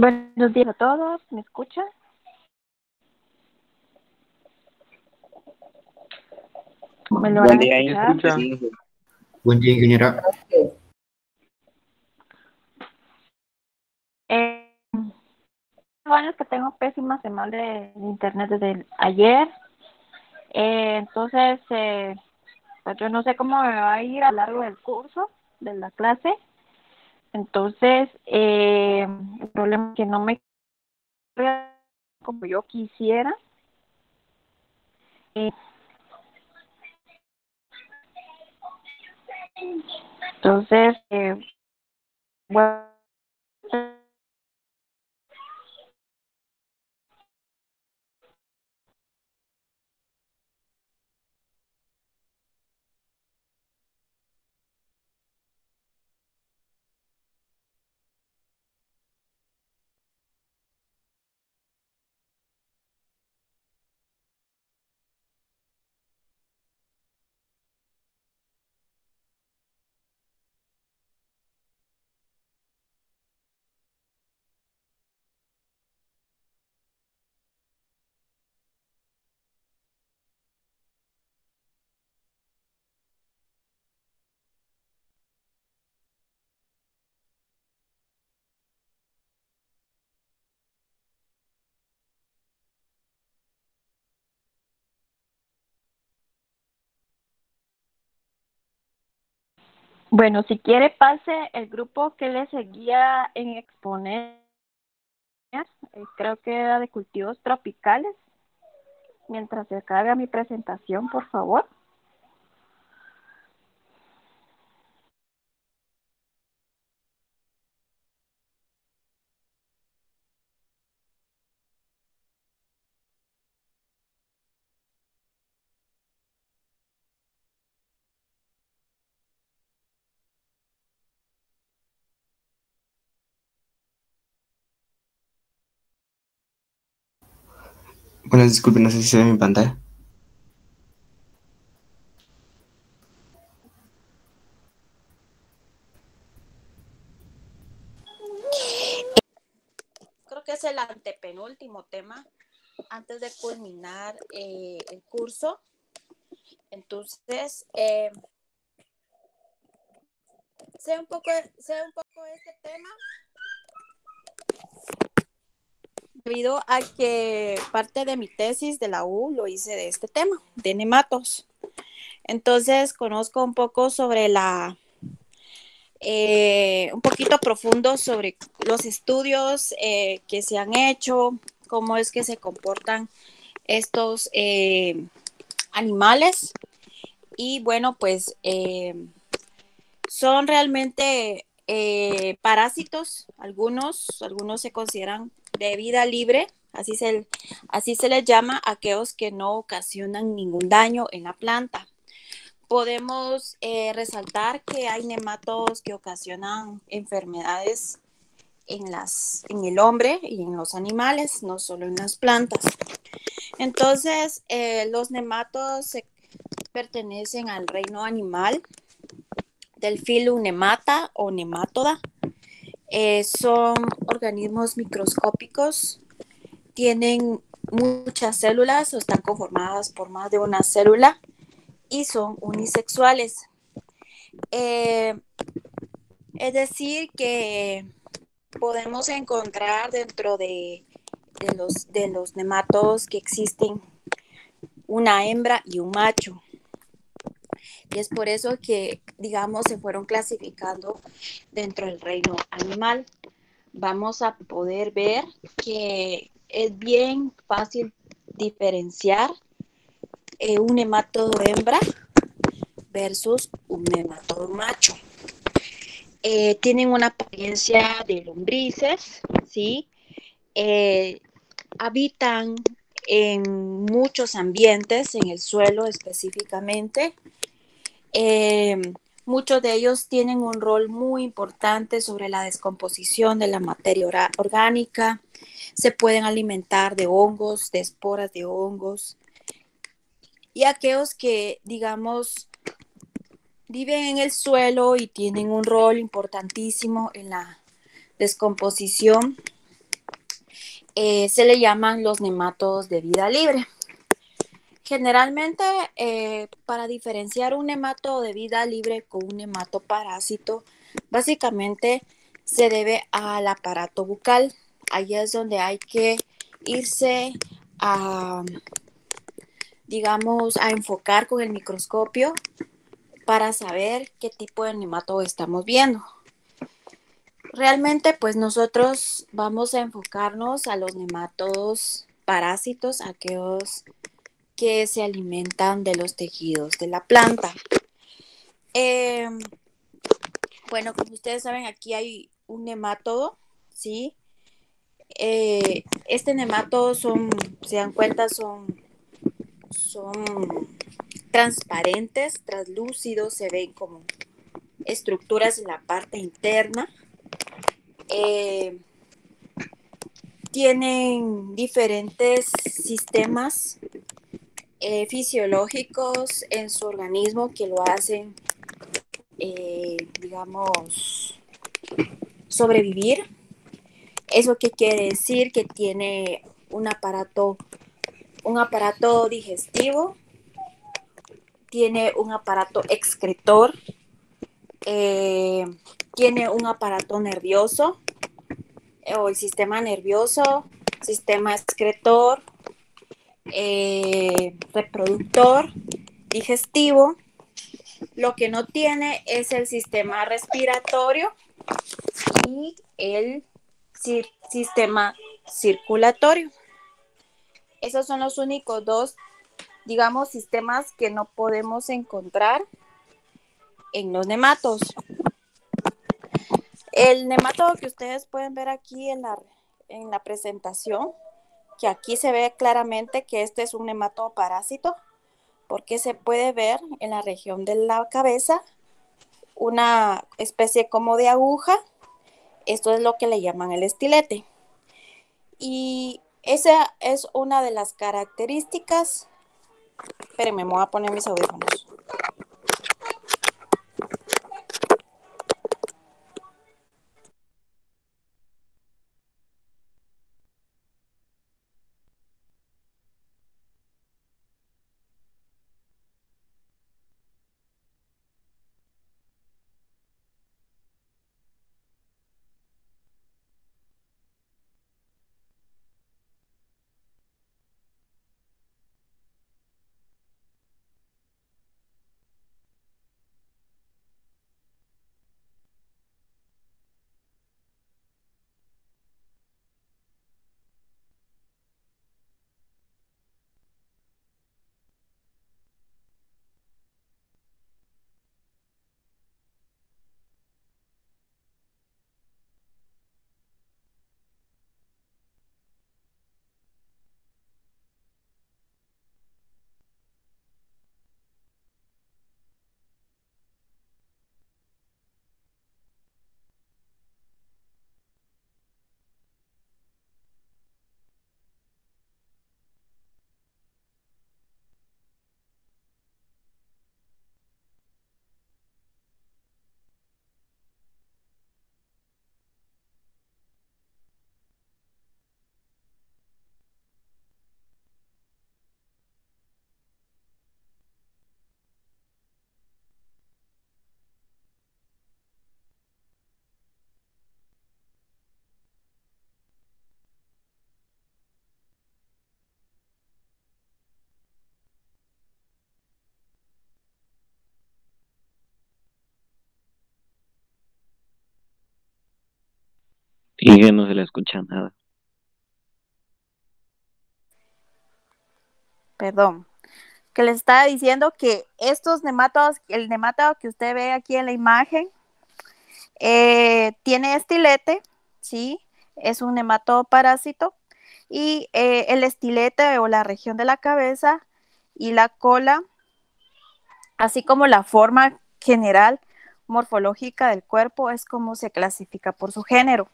Buenos días a todos, ¿me escuchan? ¿Me lo Buen día, escucha. Buen día, ingeniera. Eh, bueno, es que tengo pésima señal de, de internet desde el- ayer. Eh, entonces, eh, pues yo no sé cómo me va a ir a lo largo del curso, de la clase. Entonces, eh, el problema es que no me como yo quisiera. Eh, entonces, eh, bueno, Bueno, si quiere pase el grupo que le seguía en exponer, eh, creo que era de cultivos tropicales. Mientras se carga mi presentación, por favor. Bueno, disculpen, no sé si se ve mi pantalla. creo que es el antepenúltimo tema antes de culminar eh, el curso. Entonces, eh, sé un poco, sé un poco este tema debido a que parte de mi tesis de la U lo hice de este tema, de nematos. Entonces, conozco un poco sobre la, eh, un poquito profundo sobre los estudios eh, que se han hecho, cómo es que se comportan estos eh, animales. Y bueno, pues son realmente parásitos, algunos, algunos se consideran de vida libre, así se, así se les llama a aquellos que no ocasionan ningún daño en la planta podemos eh, resaltar que hay nematos que ocasionan enfermedades en, las, en el hombre y en los animales, no solo en las plantas. Entonces, eh, los nematos se pertenecen al reino animal del filo nemata o nematoda. Eh, son organismos microscópicos, tienen muchas células o están conformadas por más de una célula y son unisexuales. Eh, es decir, que podemos encontrar dentro de, de, los, de los nematos que existen una hembra y un macho. Y es por eso que, digamos, se fueron clasificando dentro del reino animal. Vamos a poder ver que es bien fácil diferenciar eh, un nematodo hembra versus un nematodo macho. Eh, tienen una apariencia de lombrices, ¿sí? Eh, habitan en muchos ambientes, en el suelo específicamente. Eh, muchos de ellos tienen un rol muy importante sobre la descomposición de la materia orgánica. Se pueden alimentar de hongos, de esporas de hongos, y aquellos que, digamos, viven en el suelo y tienen un rol importantísimo en la descomposición eh, se le llaman los nematodos de vida libre. Generalmente, eh, para diferenciar un nematodo de vida libre con un nematoparásito, básicamente se debe al aparato bucal. Ahí es donde hay que irse a, digamos, a enfocar con el microscopio para saber qué tipo de nematodo estamos viendo. Realmente, pues nosotros vamos a enfocarnos a los nematodos parásitos, aquellos que se alimentan de los tejidos de la planta. Em, bueno, como ustedes saben, aquí hay un nematodo, ¿sí? Eh, este nematodo son, se dan cuenta, son, son transparentes, translúcidos, se ven como estructuras en la parte interna. Eh, tienen diferentes sistemas eh, fisiológicos en su organismo que lo hacen, eh, digamos, sobrevivir. ¿Eso qué quiere decir? Que tiene un aparato, un aparato digestivo, tiene un aparato excretor, eh, tiene un aparato nervioso o el sistema nervioso, sistema excretor, eh, reproductor, digestivo. Lo que no tiene es el sistema respiratorio y el sistema circulatorio. Esos son los únicos dos, digamos, sistemas que no podemos encontrar en los nematos. El nematodo que ustedes pueden ver aquí en la, en la presentación que aquí se ve claramente que este es un nematoparásito, porque se puede ver en la región de la cabeza una especie como de aguja. Esto es lo que le llaman el estilete. Y esa es una de las características. Espérenme, me voy a poner mis audífonos. Y no se le escucha nada. Perdón. Que les estaba diciendo que estos nematodos, el nematodo que usted ve aquí en la imagen, eh, tiene estilete, ¿sí? Es un nematodo parásito. Y eh, el estilete o la región de la cabeza y la cola, así como la forma general morfológica del cuerpo, es como se clasifica por su género.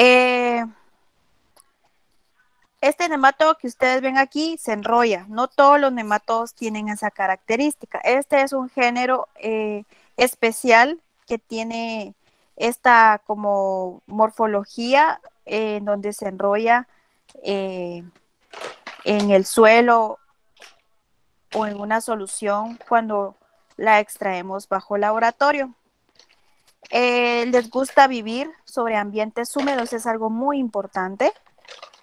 Eh, este nematodo que ustedes ven aquí se enrolla. No todos los nematodos tienen esa característica. Este es un género eh, especial que tiene esta como morfología en donde se enrolla eh, en el suelo o en una solución cuando la extraemos bajo laboratorio. Eh, les gusta vivir sobre ambientes húmedos, es algo muy importante.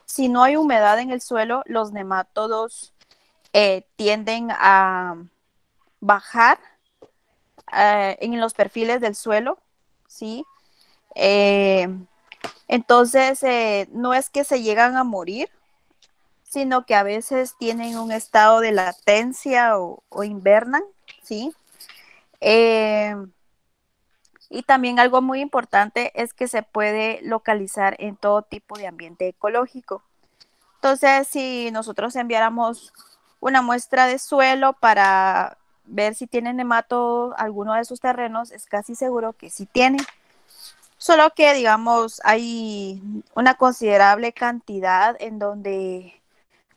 Si no hay humedad en el suelo, los nemátodos eh, tienden a bajar eh, en los perfiles del suelo, ¿sí? entonces, no es que se llegan a morir, sino que a veces tienen un estado de latencia o, invernan, ¿sí? Y también algo muy importante es que se puede localizar en todo tipo de ambiente ecológico. Entonces, si nosotros enviáramos una muestra de suelo para ver si tiene nemato alguno de sus terrenos, es casi seguro que sí tiene. Solo que, digamos, hay una considerable cantidad en donde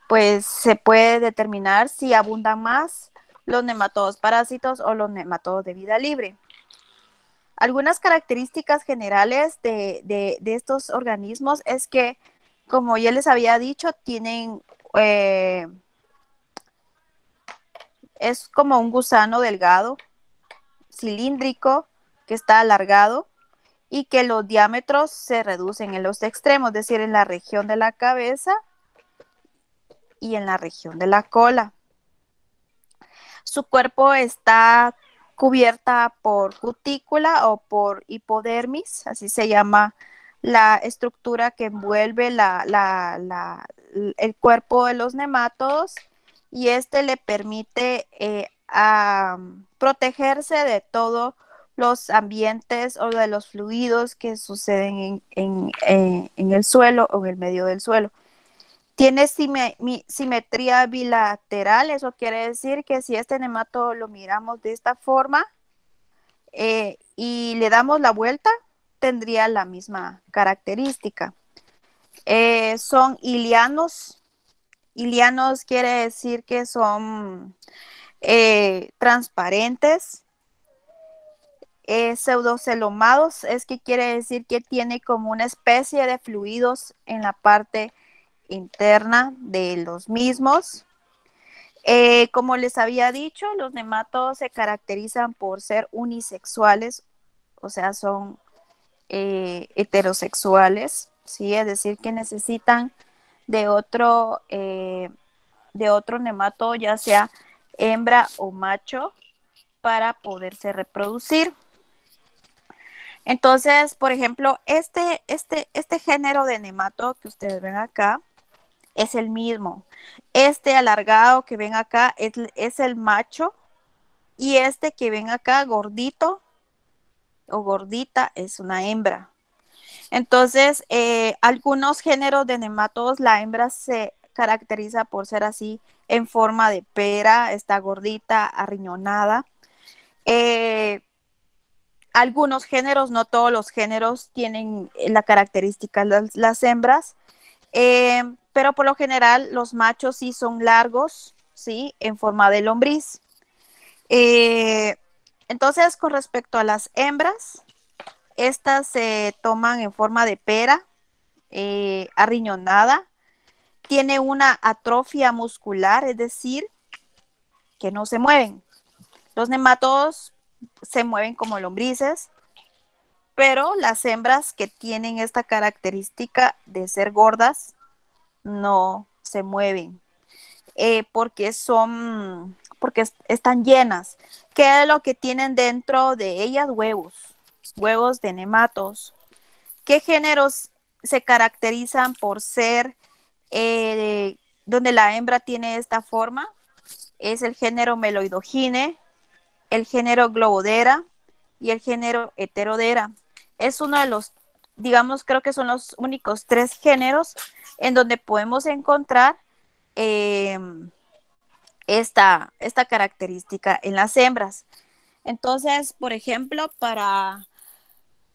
pues se puede determinar si abundan más los nematodos parásitos o los nematodos de vida libre. Algunas características generales de, estos organismos es que, como ya les había dicho, tienen, eh, es como un gusano delgado, cilíndrico, que está alargado y que los diámetros se reducen en los extremos, es decir, en la región de la cabeza y en la región de la cola. Su cuerpo está cubierta por cutícula o por hipodermis, así se llama la estructura que envuelve el cuerpo de los nematodos y este le permite eh, protegerse de todos los ambientes o de los fluidos que suceden en, en el suelo o en el medio del suelo. Tiene simetría bilateral, eso quiere decir que si este nemato lo miramos de esta forma eh, y le damos la vuelta, tendría la misma característica. Eh, son ilianos. Ilianos quiere decir que son eh, transparentes. pseudocelomados es que quiere decir que tiene como una especie de fluidos en la parte interna de los mismos. Eh, como les había dicho, los nematodos se caracterizan por ser unisexuales, o sea, son eh, heterosexuales, ¿sí? Es decir, que necesitan de otro, eh, de otro nematodo, ya sea hembra o macho, para poderse reproducir. Entonces, por ejemplo, este, este, este género de nemato que ustedes ven acá, es el mismo. Este alargado que ven acá es, el macho y este que ven acá gordito o gordita es una hembra. Entonces, eh, algunos géneros de nematodos, la hembra se caracteriza por ser así en forma de pera, está gordita, arriñonada. Eh, algunos géneros, no todos los géneros tienen la característica las, las hembras. Eh, pero por lo general los machos sí son largos, ¿sí? En forma de lombriz. Eh, entonces, con respecto a las hembras, estas se toman en forma de pera, eh, arriñonada, tiene una atrofia muscular, es decir, que no se mueven. Los nematodos se mueven como lombrices, pero las hembras que tienen esta característica de ser gordas no se mueven eh, porque son, porque están llenas. ¿Qué es lo que tienen dentro de ellas? Huevos, huevos de nematos. ¿Qué géneros se caracterizan por ser eh, donde la hembra tiene esta forma? Es el género meloidogine, el género globodera y el género heterodera. Es uno de los, digamos, creo que son los únicos tres géneros en donde podemos encontrar em, esta, esta característica en las hembras. Entonces, por ejemplo, para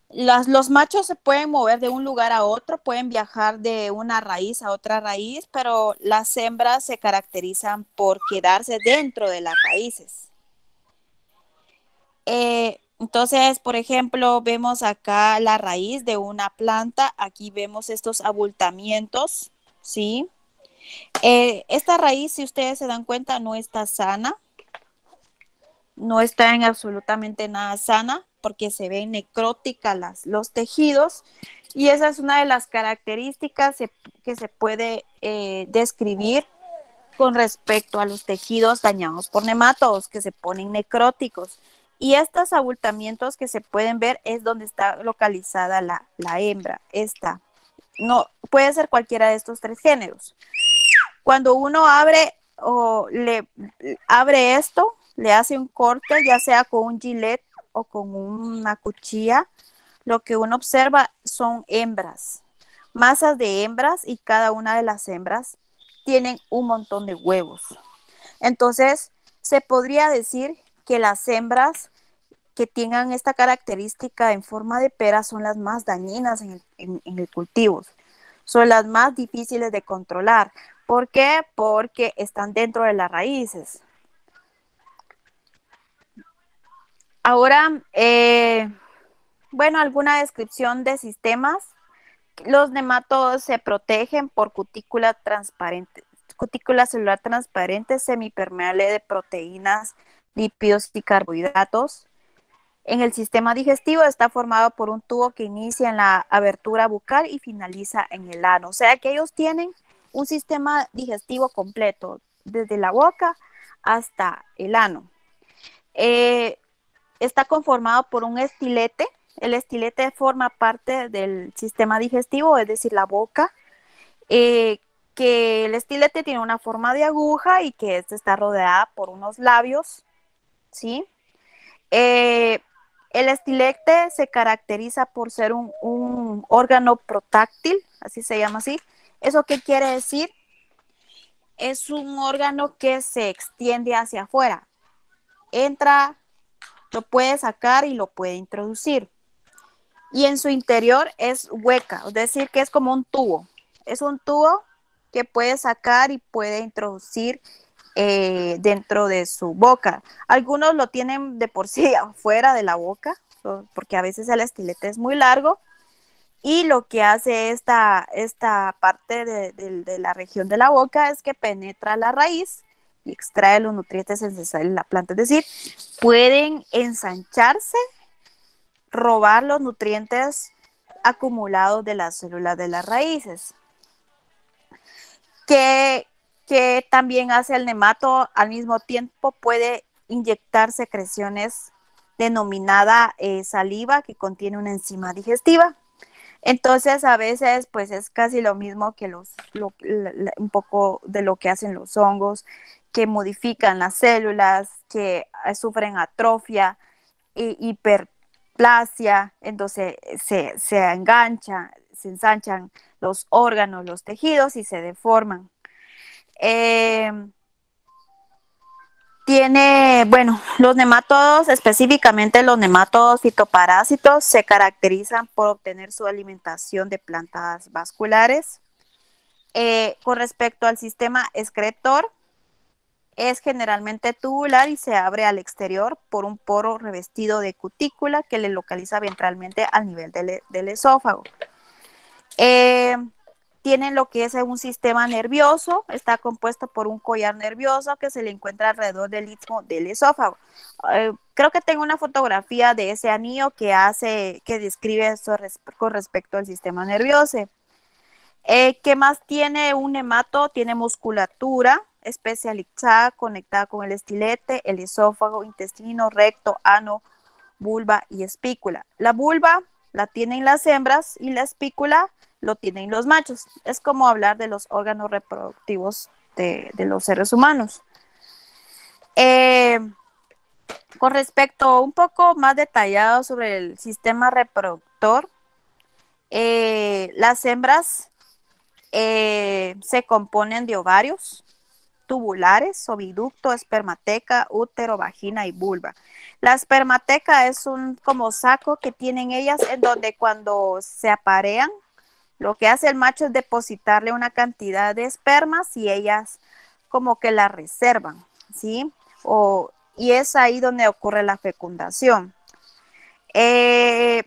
los machos se pueden mover de un lugar a otro, pueden viajar de una raíz a otra raíz, pero las hembras se caracterizan por quedarse dentro de las raíces. Eh, Entonces, por ejemplo, vemos acá la raíz de una planta, aquí vemos estos abultamientos, ¿sí? Eh, esta raíz, si ustedes se dan cuenta, no está sana, no está en absolutamente nada sana porque se ven necróticas los tejidos y esa es una de las características que se puede eh, describir con respecto a los tejidos dañados por nematodos que se ponen necróticos. Y estos abultamientos que se pueden ver es donde está localizada la, la hembra. Esta. No, puede ser cualquiera de estos tres géneros. Cuando uno abre o le abre esto, le hace un corte, ya sea con un gilet o con una cuchilla, lo que uno observa son hembras, masas de hembras y cada una de las hembras tienen un montón de huevos. Entonces, se podría decir que las hembras que tengan esta característica en forma de pera son las más dañinas en el, cultivo, son las más difíciles de controlar. ¿Por qué? Porque están dentro de las raíces. Ahora, eh, bueno, alguna descripción de sistemas. Los nematodos se protegen por cutícula transparente, cutícula celular transparente semipermeable de proteínas, lípidos y carbohidratos. En el sistema digestivo está formado por un tubo que inicia en la abertura bucal y finaliza en el ano. O sea que ellos tienen un sistema digestivo completo, desde la boca hasta el ano. Eh, está conformado por un estilete. El estilete forma parte del sistema digestivo, es decir, la boca, eh, que el estilete tiene una forma de aguja y que está rodeada por unos labios, ¿sí? Eh, el estilete se caracteriza por ser un, un, órgano protáctil, así se llama así. ¿Eso qué quiere decir? Es un órgano que se extiende hacia afuera. Entra lo puede sacar y lo puede introducir. Y en su interior es hueca, es decir, que es como un tubo. Es un tubo que puede sacar y puede introducir eh, dentro de su boca. Algunos lo tienen de por sí afuera de la boca, porque a veces el estilete es muy largo. Y lo que hace esta, esta parte de, de la región de la boca es que penetra la raíz y extrae los nutrientes necesarios de la planta. Es decir, pueden ensancharse, robar los nutrientes acumulados de las células de las raíces. Que, que también hace el nemato al mismo tiempo puede inyectar secreciones denominada eh, saliva que contiene una enzima digestiva. Entonces a veces pues es casi lo mismo que los, un poco de lo que hacen los hongos, que modifican las células, que eh, sufren atrofia, e hiperplasia, entonces se, se engancha, se ensanchan los órganos, los tejidos y se deforman. Em, tiene, bueno, los nematodos, específicamente los nematodos fitoparásitos, se caracterizan por obtener su alimentación de plantas vasculares. Eh, con respecto al sistema excretor, es generalmente tubular y se abre al exterior por un poro revestido de cutícula que le localiza ventralmente al nivel del, esófago. Eh, tienen lo que es un sistema nervioso, está compuesto por un collar nervioso que se le encuentra alrededor del istmo del esófago. Eh, creo que tengo una fotografía de ese anillo que hace, que describe eso con respecto al sistema nervioso. Eh, ¿Qué más tiene un hemato? Tiene musculatura, especializada conectada con el estilete, el esófago, intestino, recto, ano, vulva y espícula. La vulva la tienen las hembras y la espícula lo tienen los machos. Es como hablar de los órganos reproductivos de, los seres humanos. Eh, con respecto un poco más detallado sobre el sistema reproductor, eh, las hembras eh, se componen de ovarios, tubulares, oviducto, espermateca, útero, vagina y vulva. La espermateca es un como saco que tienen ellas en donde cuando se aparean, lo que hace el macho es depositarle una cantidad de espermas y ellas como que la reservan, ¿sí? O, y es ahí donde ocurre la fecundación. Eh,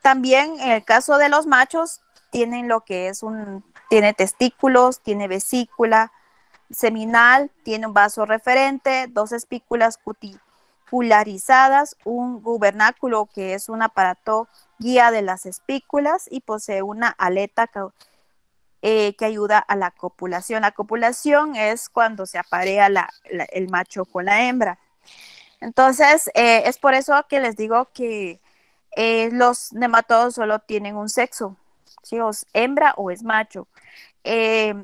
también en el caso de los machos, tienen lo que es un, tiene testículos, tiene vesícula seminal, tiene un vaso referente, dos espículas cuticularizadas, un gubernáculo que es un aparato guía de las espículas y posee una aleta que, eh, que ayuda a la copulación. La copulación es cuando se aparea el macho con la hembra. Entonces, eh, es por eso que les digo que eh, los nematodos solo tienen un sexo, si es hembra o es macho.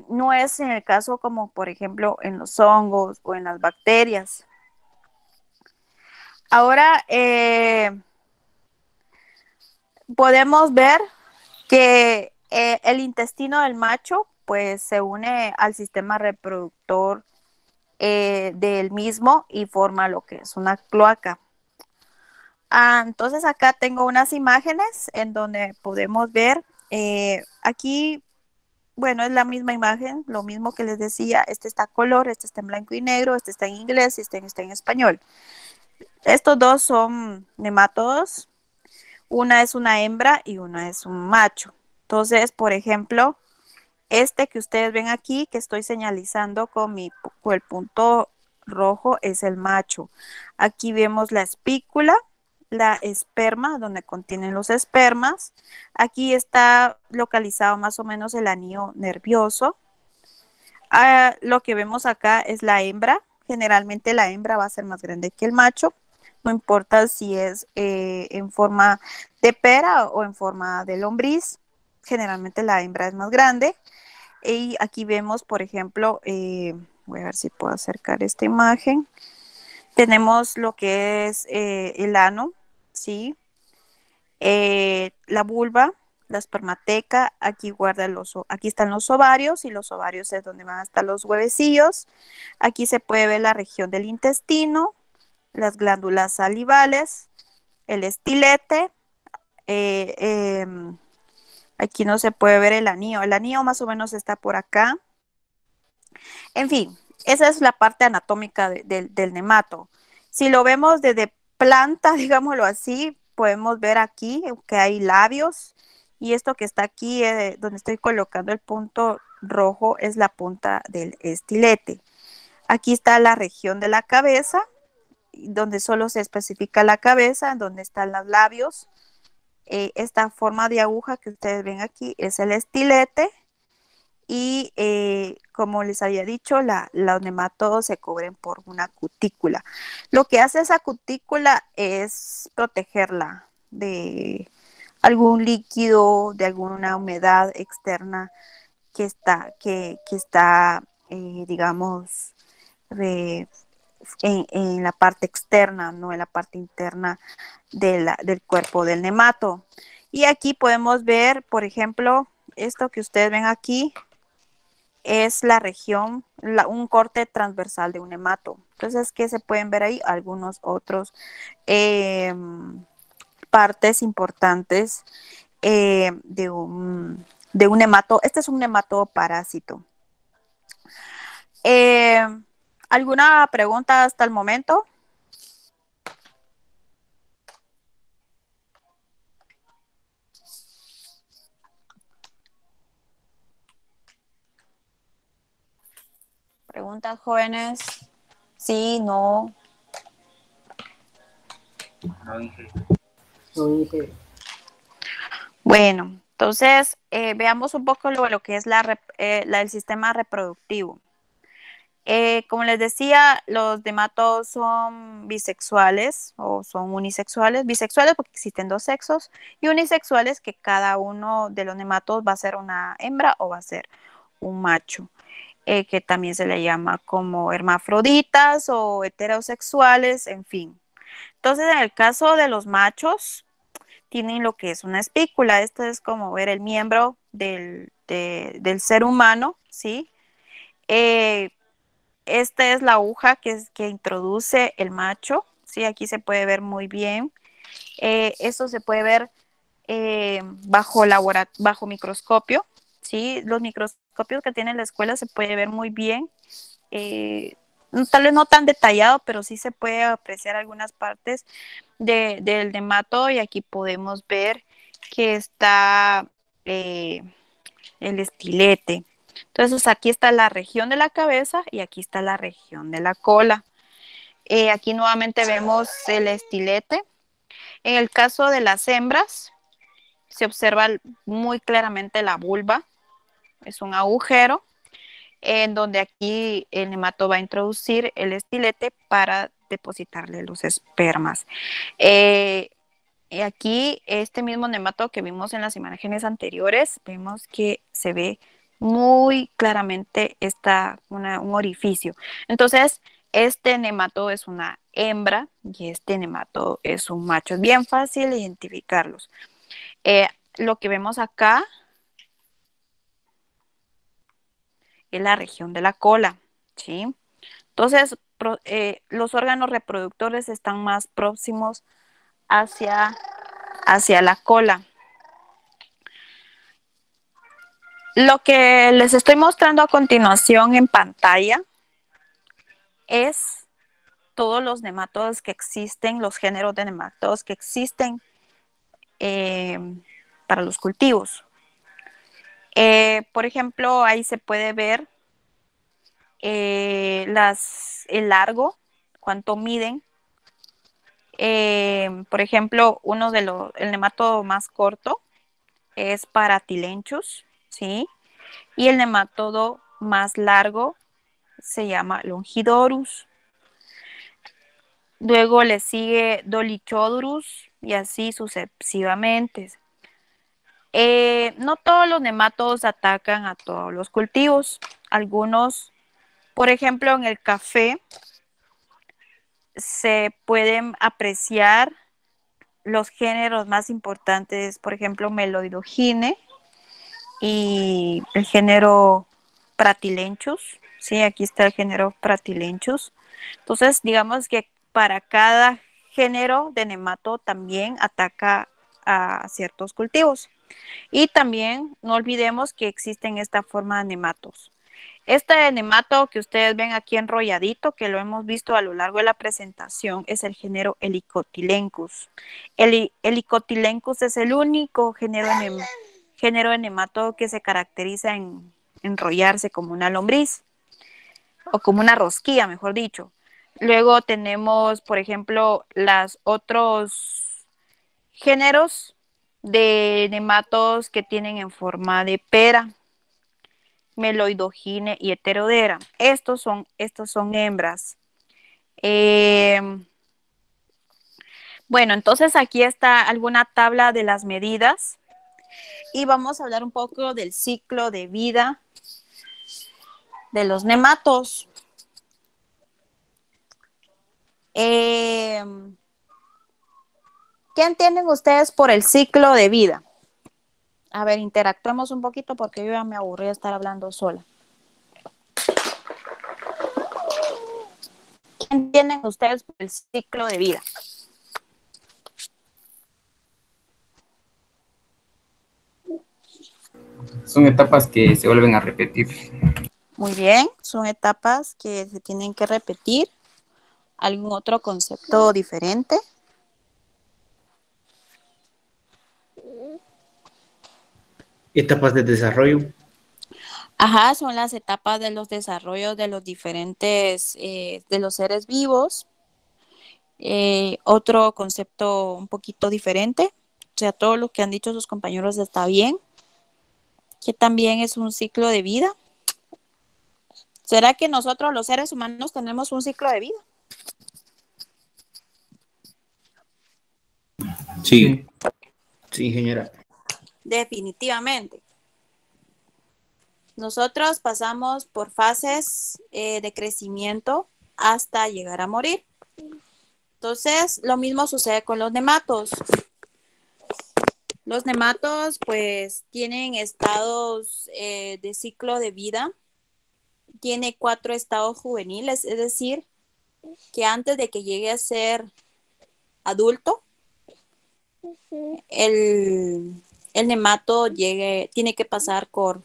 No es en el caso como, por ejemplo, en los hongos o en las bacterias. Ahora, eh, podemos ver que eh, el intestino del macho pues se une al sistema reproductor eh, del mismo y forma lo que es una cloaca. Ah, entonces acá tengo unas imágenes en donde podemos ver, aquí, bueno, es la misma imagen, lo mismo que les decía, este está color, este está en blanco y negro, este está en inglés y este está en español. Estos dos son nematodos, una es una hembra y una es un macho. Entonces, por ejemplo, este que ustedes ven aquí, que estoy señalizando con, mi, el punto rojo, es el macho. Aquí vemos la espícula, la esperma, donde contienen los espermas. Aquí está localizado más o menos el anillo nervioso. Ah, lo que vemos acá es la hembra. Generalmente la hembra va a ser más grande que el macho. No importa si es eh, en forma de pera o en forma de lombriz. Generalmente la hembra es más grande. Y aquí vemos, por ejemplo, eh, voy a ver si puedo acercar esta imagen. Tenemos lo que es eh, el ano, ¿sí? La vulva, la espermateca, aquí guarda los, aquí están los ovarios y los ovarios es donde van a estar los huevecillos. Aquí se puede ver la región del intestino, las glándulas salivales, el estilete, eh, eh, Aquí no se puede ver el anillo. El anillo más o menos está por acá. En fin, esa es la parte anatómica de, del nemato. Si lo vemos desde planta, digámoslo así, podemos ver aquí que hay labios y esto que está aquí, eh, donde estoy colocando el punto rojo, es la punta del estilete. Aquí está la región de la cabeza, donde solo se especifica la cabeza, donde están los labios, eh, esta forma de aguja que ustedes ven aquí es el estilete y eh, como les había dicho, la, los nematodos se cubren por una cutícula. Lo que hace esa cutícula es protegerla de algún líquido, de alguna humedad externa que está, que, que está eh, digamos, en, en, la parte externa, no en la parte interna de la, del cuerpo del nemato. Y aquí podemos ver, por ejemplo, esto que ustedes ven aquí es la región, un corte transversal de un nemato. Entonces, ¿qué se pueden ver ahí? Algunos otros eh, partes importantes eh, de, un, de un nemato. Este es un nemato parásito. Eh, ¿Alguna pregunta hasta el momento? Preguntas jóvenes. Sí, no. Bueno, entonces eh, veamos un poco lo, lo que es eh, el sistema reproductivo. Eh, como les decía, los nematos son bisexuales o son unisexuales. Bisexuales porque existen dos sexos y unisexuales que cada uno de los nematos va a ser una hembra o va a ser un macho, que también se le llama como hermafroditas o heterosexuales, en fin. Entonces, en el caso de los machos, tienen lo que es una espícula. Esto es como ver el miembro del, de, del ser humano, ¿sí? Eh, esta es la aguja que, es, que introduce el macho, ¿sí? Aquí se puede ver muy bien. Eh, esto se puede ver eh, bajo, bajo microscopio, ¿sí? Los microscopios que tiene la escuela se puede ver muy bien. Eh, tal vez no tan detallado, pero sí se puede apreciar algunas partes de, del nemato y aquí podemos ver que está eh, el estilete. Entonces aquí está la región de la cabeza y aquí está la región de la cola. Eh, aquí nuevamente vemos el estilete. En el caso de las hembras, se observa muy claramente la vulva. Es un agujero en donde aquí el nemato va a introducir el estilete para depositarle los espermas. Eh, aquí, este mismo nemato que vimos en las imágenes anteriores, vemos que se ve muy claramente está un orificio. Entonces, este nemato es una hembra y este nemato es un macho. Es bien fácil identificarlos. Eh, lo que vemos acá es la región de la cola, ¿sí? Entonces, eh, los órganos reproductores están más próximos hacia, hacia la cola. Lo que les estoy mostrando a continuación en pantalla es todos los nematodos que existen, los géneros de nematodos que existen eh, para los cultivos. Eh, por ejemplo, ahí se puede ver eh, el largo, cuánto miden. por ejemplo, uno de los, el nematodo más corto es Paratilenchus, ¿sí? Y el nematodo más largo se llama Longidorus. Luego le sigue Dolichodorus y así sucesivamente. Eh, no todos los nematodos atacan a todos los cultivos. Algunos, por ejemplo, en el café se pueden apreciar los géneros más importantes, por ejemplo, Meloidogine, y el género Pratilenchus, sí, aquí está el género Pratilenchus. Entonces, digamos que para cada género de nemato también ataca a ciertos cultivos. Y también no olvidemos que existen esta forma de nematos. Este nemato que ustedes ven aquí enrolladito, que lo hemos visto a lo largo de la presentación, es el género Helicotilencus. El Helicotilencus es el único género género de nemato que se caracteriza en enrollarse como una lombriz o como una rosquilla, mejor dicho. Luego tenemos, por ejemplo, los otros géneros de nematos que tienen en forma de pera, meloidogine y heterodera. Estos son, estos son hembras. Em, bueno, entonces aquí está alguna tabla de las medidas y vamos a hablar un poco del ciclo de vida de los nematos. Eh, ¿Qué entienden ustedes por el ciclo de vida? A ver, interactuemos un poquito porque yo ya me aburrí de estar hablando sola. ¿Qué entienden ustedes por el ciclo de vida? Son etapas que se vuelven a repetir. Muy bien, son etapas que se tienen que repetir. ¿Algún otro concepto diferente? Etapas de desarrollo. Ajá, son las etapas de los desarrollos de los diferentes, eh, de los seres vivos. Eh, otro concepto un poquito diferente, o sea, todo lo que han dicho sus compañeros está bien que también es un ciclo de vida. ¿Será que nosotros los seres humanos tenemos un ciclo de vida? Sí. Sí, ingeniera. Definitivamente. Nosotros pasamos por fases eh, de crecimiento hasta llegar a morir. Entonces, lo mismo sucede con los nematos. Los nematos pues tienen estados eh, de ciclo de vida. Tiene cuatro estados juveniles, es decir, que antes de que llegue a ser adulto, el, nemato llegue, tiene que pasar por,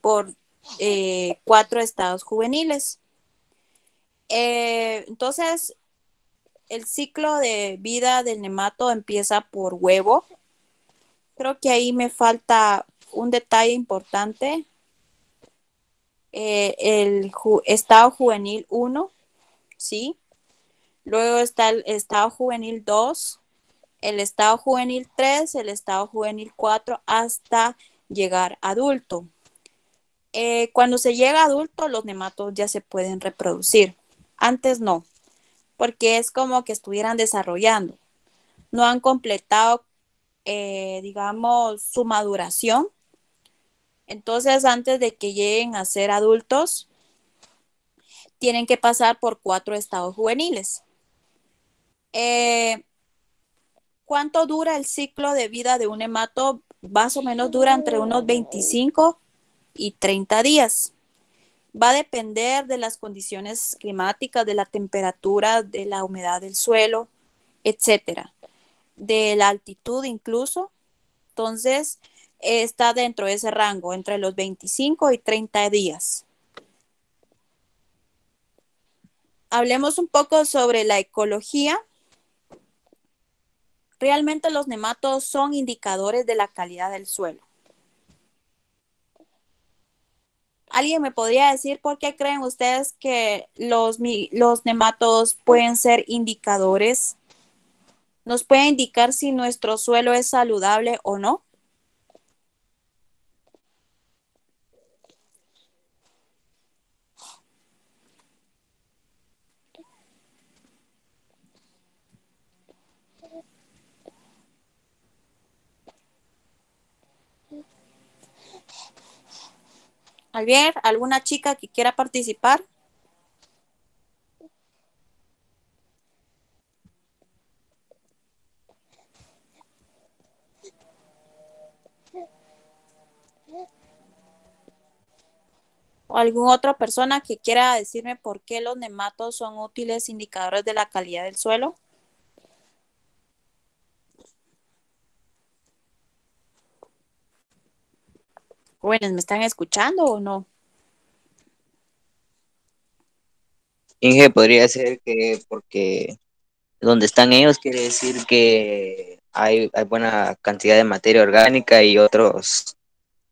por eh, cuatro estados juveniles. Eh, entonces, el ciclo de vida del nemato empieza por huevo. Creo que ahí me falta un detalle importante. Eh, el estado juvenil 1, ¿sí? Luego está el estado juvenil 2, el estado juvenil 3, el estado juvenil 4, hasta llegar adulto. Eh, cuando se llega adulto, los nematos ya se pueden reproducir. Antes no, porque es como que estuvieran desarrollando. No han completado, eh, digamos, su maduración. Entonces, antes de que lleguen a ser adultos, tienen que pasar por cuatro estados juveniles. Eh, ¿Cuánto dura el ciclo de vida de un hemato? Más o menos dura entre unos 25 y 30 días. Va a depender de las condiciones climáticas, de la temperatura, de la humedad del suelo, etcétera, de la altitud incluso. Entonces, está dentro de ese rango, entre los 25 y 30 días. Hablemos un poco sobre la ecología. Realmente los nematos son indicadores de la calidad del suelo. ¿Alguien me podría decir por qué creen ustedes que los, los pueden ser indicadores? ¿Nos puede indicar si nuestro suelo es saludable o no? ¿Alguien? ¿Alguna chica que quiera participar? ¿O alguna otra persona que quiera decirme por qué los nematos son útiles indicadores de la calidad del suelo? Jóvenes, ¿me están escuchando o no? Inge, podría ser que porque donde están ellos quiere decir que hay, buena cantidad de materia orgánica y otros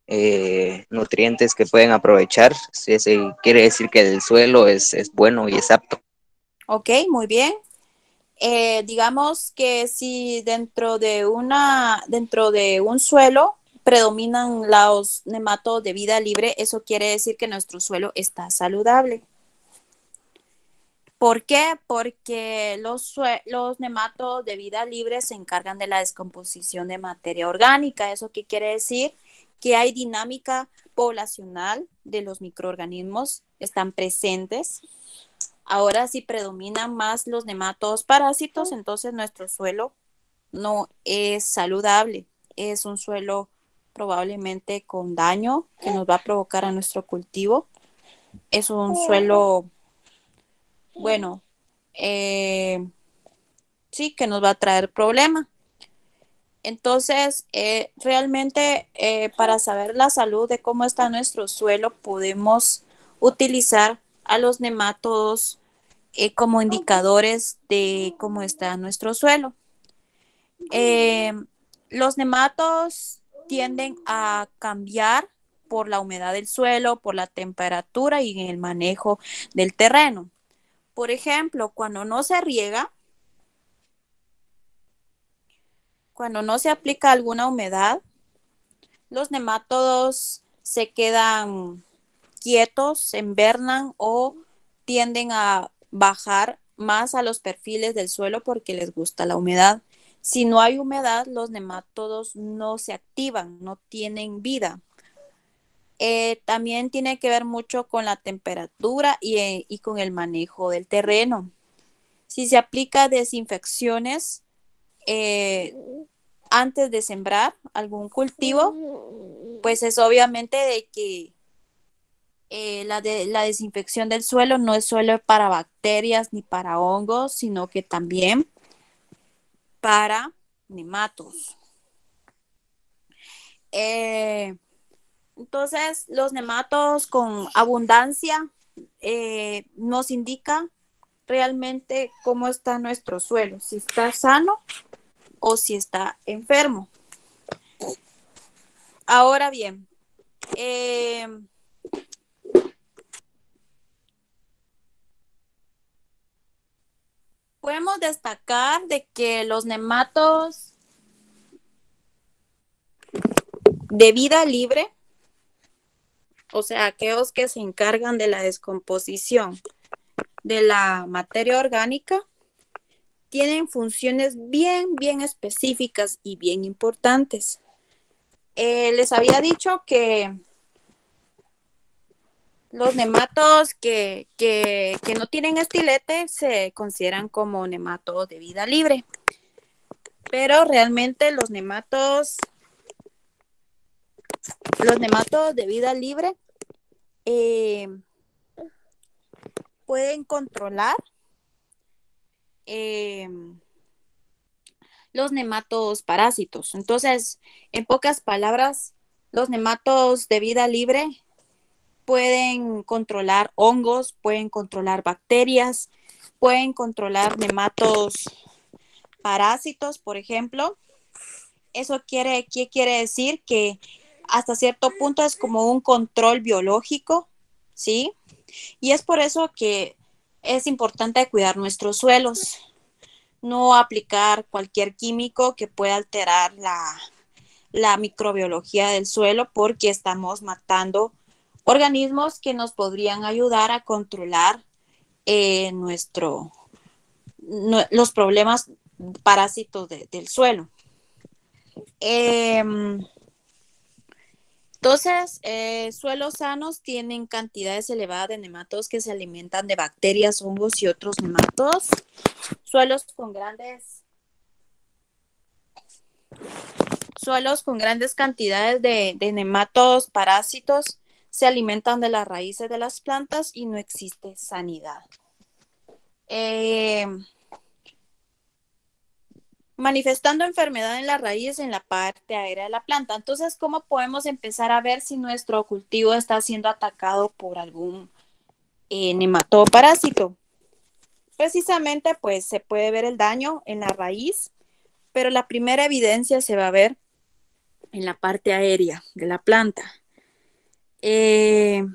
eh, nutrientes que pueden aprovechar. Si quiere decir que el suelo es, es bueno y es apto. Ok, muy bien. Eh, digamos que si dentro de una, dentro de un suelo predominan los nematodos de vida libre, eso quiere decir que nuestro suelo está saludable. ¿Por qué? Porque los, nematodos de vida libre se encargan de la descomposición de materia orgánica. ¿Eso qué quiere decir? Que hay dinámica poblacional de los microorganismos, están presentes. Ahora si predominan más los nematodos parásitos, entonces nuestro suelo no es saludable, es un suelo probablemente con daño que nos va a provocar a nuestro cultivo. Es un suelo, bueno, eh, sí, que nos va a traer problema. Entonces, eh, realmente eh, para saber la salud de cómo está nuestro suelo, podemos utilizar a los nematodos como indicadores de cómo está nuestro suelo. los nematos tienden a cambiar por la humedad del suelo, por la temperatura y en el manejo del terreno. Por ejemplo, cuando no se riega, cuando no se aplica alguna humedad, los nematodos se quedan quietos, se invernan o tienden a bajar más a los perfiles del suelo porque les gusta la humedad. Si no hay humedad, los nematodos no se activan, no tienen vida. Eh, también tiene que ver mucho con la temperatura eh, y, con el manejo del terreno. Si se aplica desinfecciones eh, antes de sembrar algún cultivo, pues es obviamente de que la, la desinfección del suelo no es solo para bacterias ni para hongos, sino que también para nematos. Eh, entonces, los nematos con abundancia eh, nos indica realmente cómo está nuestro suelo, si está sano o si está enfermo. Ahora bien, eh, podemos destacar de que los nematos de vida libre, o sea, aquellos que se encargan de la descomposición de la materia orgánica, tienen funciones bien, bien específicas y bien importantes. Eh, les había dicho que los nematos que, que, no tienen estilete se consideran como nematos de vida libre. Pero realmente los nematos, los nematos de vida libre eh, pueden controlar eh, los nematos parásitos. Entonces, en pocas palabras, los nematos de vida libre pueden controlar hongos, pueden controlar bacterias, pueden controlar nematos parásitos, por ejemplo. Eso quiere, ¿qué quiere decir? Que hasta cierto punto es como un control biológico, ¿sí? Y es por eso que es importante cuidar nuestros suelos, no aplicar cualquier químico que pueda alterar la, la microbiología del suelo porque estamos matando organismos que nos podrían ayudar a controlar eh, nuestro, los problemas parásitos del suelo. Em, entonces, eh, suelos sanos tienen cantidades elevadas de nematodos que se alimentan de bacterias, hongos y otros nematodos. Suelos con grandes suelos con grandes cantidades de, de nematodos parásitos se alimentan de las raíces de las plantas y no existe sanidad. Eh, manifestando enfermedad en la raíz en la parte aérea de la planta. Entonces, ¿cómo podemos empezar a ver si nuestro cultivo está siendo atacado por algún eh, nematodo parásito? Precisamente, pues se puede ver el daño en la raíz, pero la primera evidencia se va a ver en la parte aérea de la planta. Eh,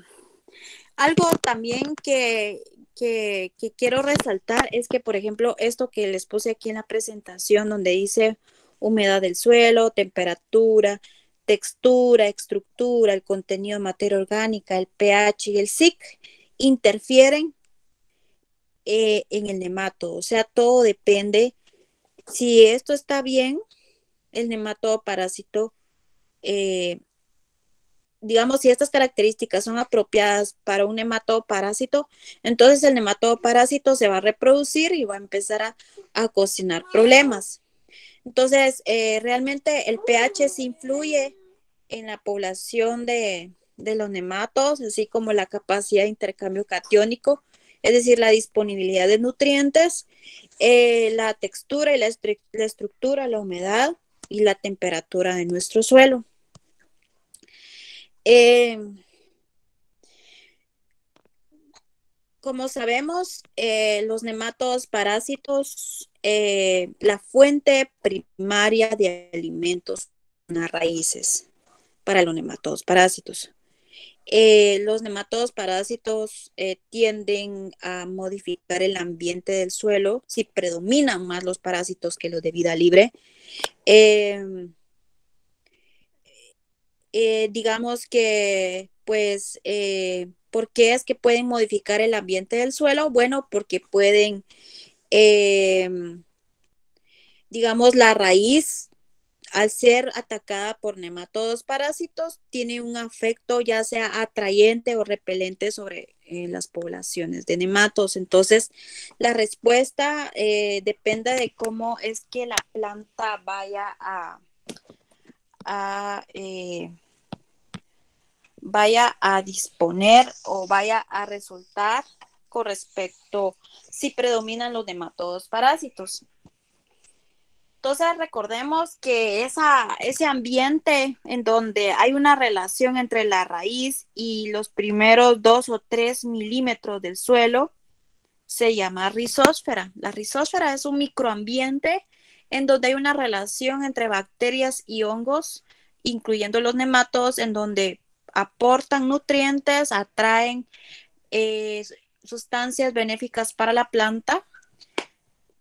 algo también que, que, quiero resaltar es que, por ejemplo, esto que les puse aquí en la presentación, donde dice humedad del suelo, temperatura, textura, estructura, el contenido de materia orgánica, el pH y el SIC, interfieren eh, en el nemato. O sea, todo depende. Si esto está bien, el nematodo parásito eh, digamos, si estas características son apropiadas para un nematoparásito, entonces el nematoparásito se va a reproducir y va a empezar a, cocinar problemas. Entonces, eh, realmente el pH sí influye en la población de, los nematos, así como la capacidad de intercambio catiónico, es decir, la disponibilidad de nutrientes, eh, la textura y la estructura, la humedad y la temperatura de nuestro suelo. Eh, como sabemos, eh, los nematos parásitos, eh, la fuente primaria de alimentos son las raíces para los nematodos parásitos. los nematodos parásitos tienden a modificar el ambiente del suelo si predominan más los parásitos que los de vida libre. Eh, digamos que, pues, eh, ¿por qué es que pueden modificar el ambiente del suelo? Bueno, porque pueden, em, digamos, la raíz, al ser atacada por nematodos parásitos, tiene un afecto ya sea atrayente o repelente sobre eh, las poblaciones de nematos. Entonces, la respuesta depende de cómo es que la planta vaya a eh, vaya a disponer o vaya a resultar con respecto si predominan los nematodos parásitos. Entonces recordemos que esa, ese ambiente en donde hay una relación entre la raíz y los primeros dos o tres milímetros del suelo se llama rizósfera. La rizósfera es un microambiente en donde hay una relación entre bacterias y hongos, incluyendo los nematodos, en donde aportan nutrientes, atraen eh, sustancias benéficas para la planta,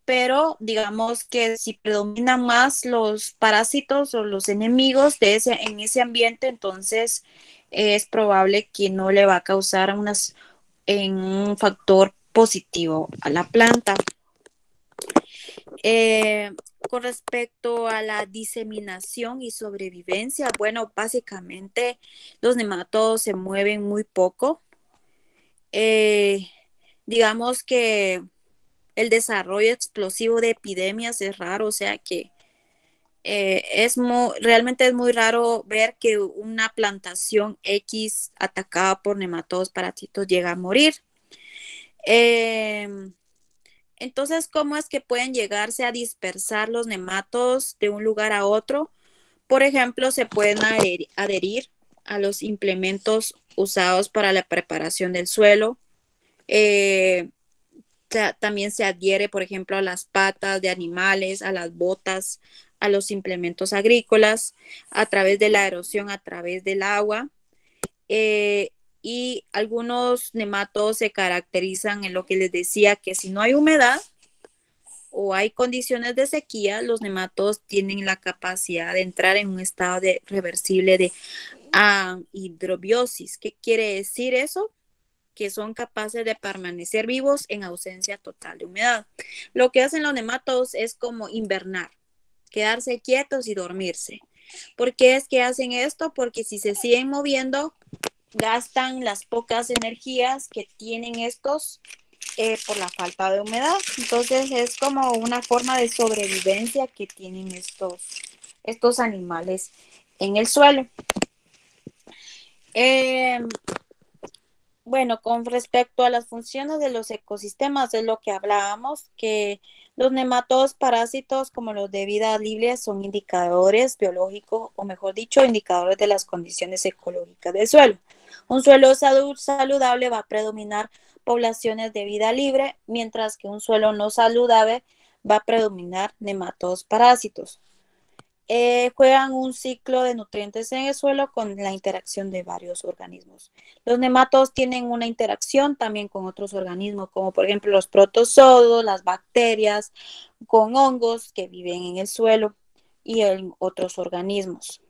pero digamos que si predominan más los parásitos o los enemigos de ese, en ese ambiente, entonces es probable que no le va a causar unas, en un factor positivo a la planta. Eh, con respecto a la diseminación y sobrevivencia, bueno, básicamente los nematodos se mueven muy poco. Eh, digamos que el desarrollo explosivo de epidemias es raro, o sea que eh, es realmente es muy raro ver que una plantación X atacada por nematodos parásitos llega a morir. Em, entonces, ¿cómo es que pueden llegarse a dispersar los nematodos de un lugar a otro? Por ejemplo, se pueden adherir, a los implementos usados para la preparación del suelo. Eh, también se adhiere, por ejemplo, a las patas de animales, a las botas, a los implementos agrícolas, a través de la erosión, a través del agua. Eh, y algunos nematodos se caracterizan en lo que les decía, que si no hay humedad o hay condiciones de sequía, los nematodos tienen la capacidad de entrar en un estado de reversible de hidrobiosis. ¿Qué quiere decir eso? que son capaces de permanecer vivos en ausencia total de humedad. Lo que hacen los nematodos es como invernar, quedarse quietos y dormirse. ¿Por qué es que hacen esto? Porque si se siguen moviendo, gastan las pocas energías que tienen estos eh, por la falta de humedad. Entonces es como una forma de sobrevivencia que tienen estos, estos animales en el suelo. Em, bueno, con respecto a las funciones de los ecosistemas, es lo que hablábamos, que los nematodos parásitos como los de vida libre son indicadores biológicos, o mejor dicho, indicadores de las condiciones ecológicas del suelo. Un suelo saludable va a predominar poblaciones de vida libre, mientras que un suelo no saludable va a predominar nematodos parásitos. Eh, juegan un ciclo de nutrientes en el suelo con la interacción de varios organismos. Los nematodos tienen una interacción también con otros organismos, como por ejemplo los protozoos, las bacterias, con hongos que viven en el suelo y en otros organismos.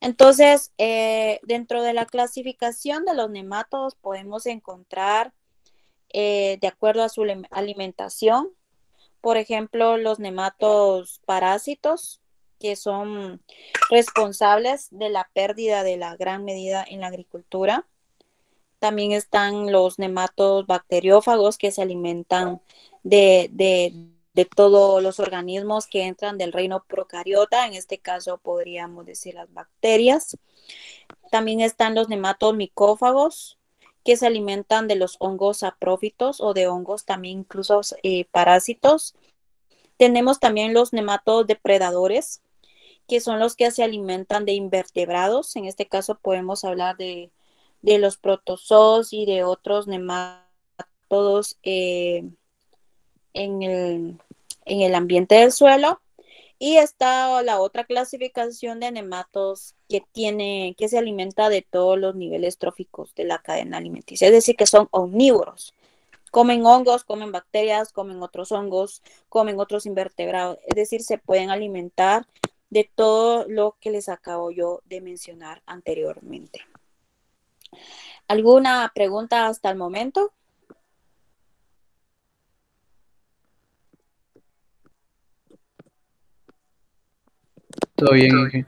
Entonces, eh, dentro de la clasificación de los nematodos podemos encontrar, eh, de acuerdo a su alimentación, por ejemplo, los nematodos parásitos, que son responsables de la pérdida de la gran medida en la agricultura. También están los nematodos bacteriófagos que se alimentan de, de todos los organismos que entran del reino procariota, en este caso podríamos decir las bacterias. También están los nematodos micófagos, que se alimentan de los hongos aprófitos o de hongos también incluso eh, parásitos. Tenemos también los nematodos depredadores, que son los que se alimentan de invertebrados. En este caso podemos hablar de, los protozoos y de otros nematodos eh, en, el, en el ambiente del suelo. Y está la otra clasificación de nematodos que tiene, que se alimenta de todos los niveles tróficos de la cadena alimenticia, es decir, que son omnívoros. Comen hongos, comen bacterias, comen otros hongos, comen otros invertebrados, es decir, se pueden alimentar de todo lo que les acabo yo de mencionar anteriormente. ¿Alguna pregunta hasta el momento? Todo bien,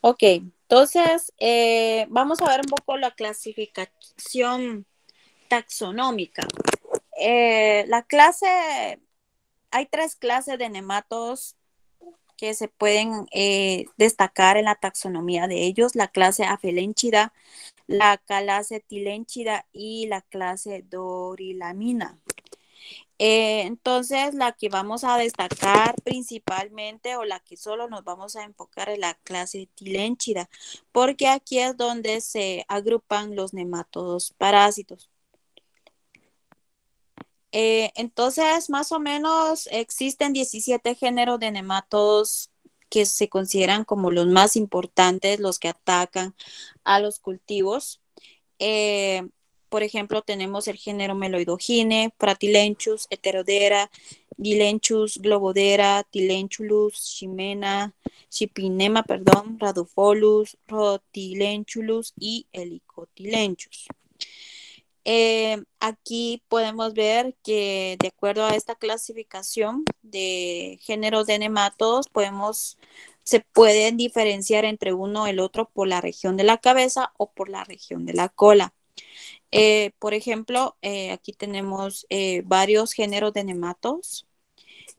Ok, entonces eh, vamos a ver un poco la clasificación taxonómica. Eh, la clase hay tres clases de nematodos que se pueden eh, destacar en la taxonomía de ellos, la clase Afelenchida, la clase Tilenchida y la clase Dorilamina. Eh, entonces, la que vamos a destacar principalmente o la que solo nos vamos a enfocar es la clase tilénchida, porque aquí es donde se agrupan los nematodos parásitos. Eh, entonces, más o menos existen 17 géneros de nematodos que se consideran como los más importantes, los que atacan a los cultivos. Eh, por ejemplo, tenemos el género Meloidogine, Pratilenchus, Heterodera, Dilenchus, Globodera, Tilenchulus, Ximena, Chipinema, perdón, Radufolus, Rotilenchulus y Helicotilenchus. Eh, aquí podemos ver que de acuerdo a esta clasificación de géneros de nematodos, podemos, se pueden diferenciar entre uno y el otro por la región de la cabeza o por la región de la cola. Eh, por ejemplo, eh, aquí tenemos eh, varios géneros de nematos.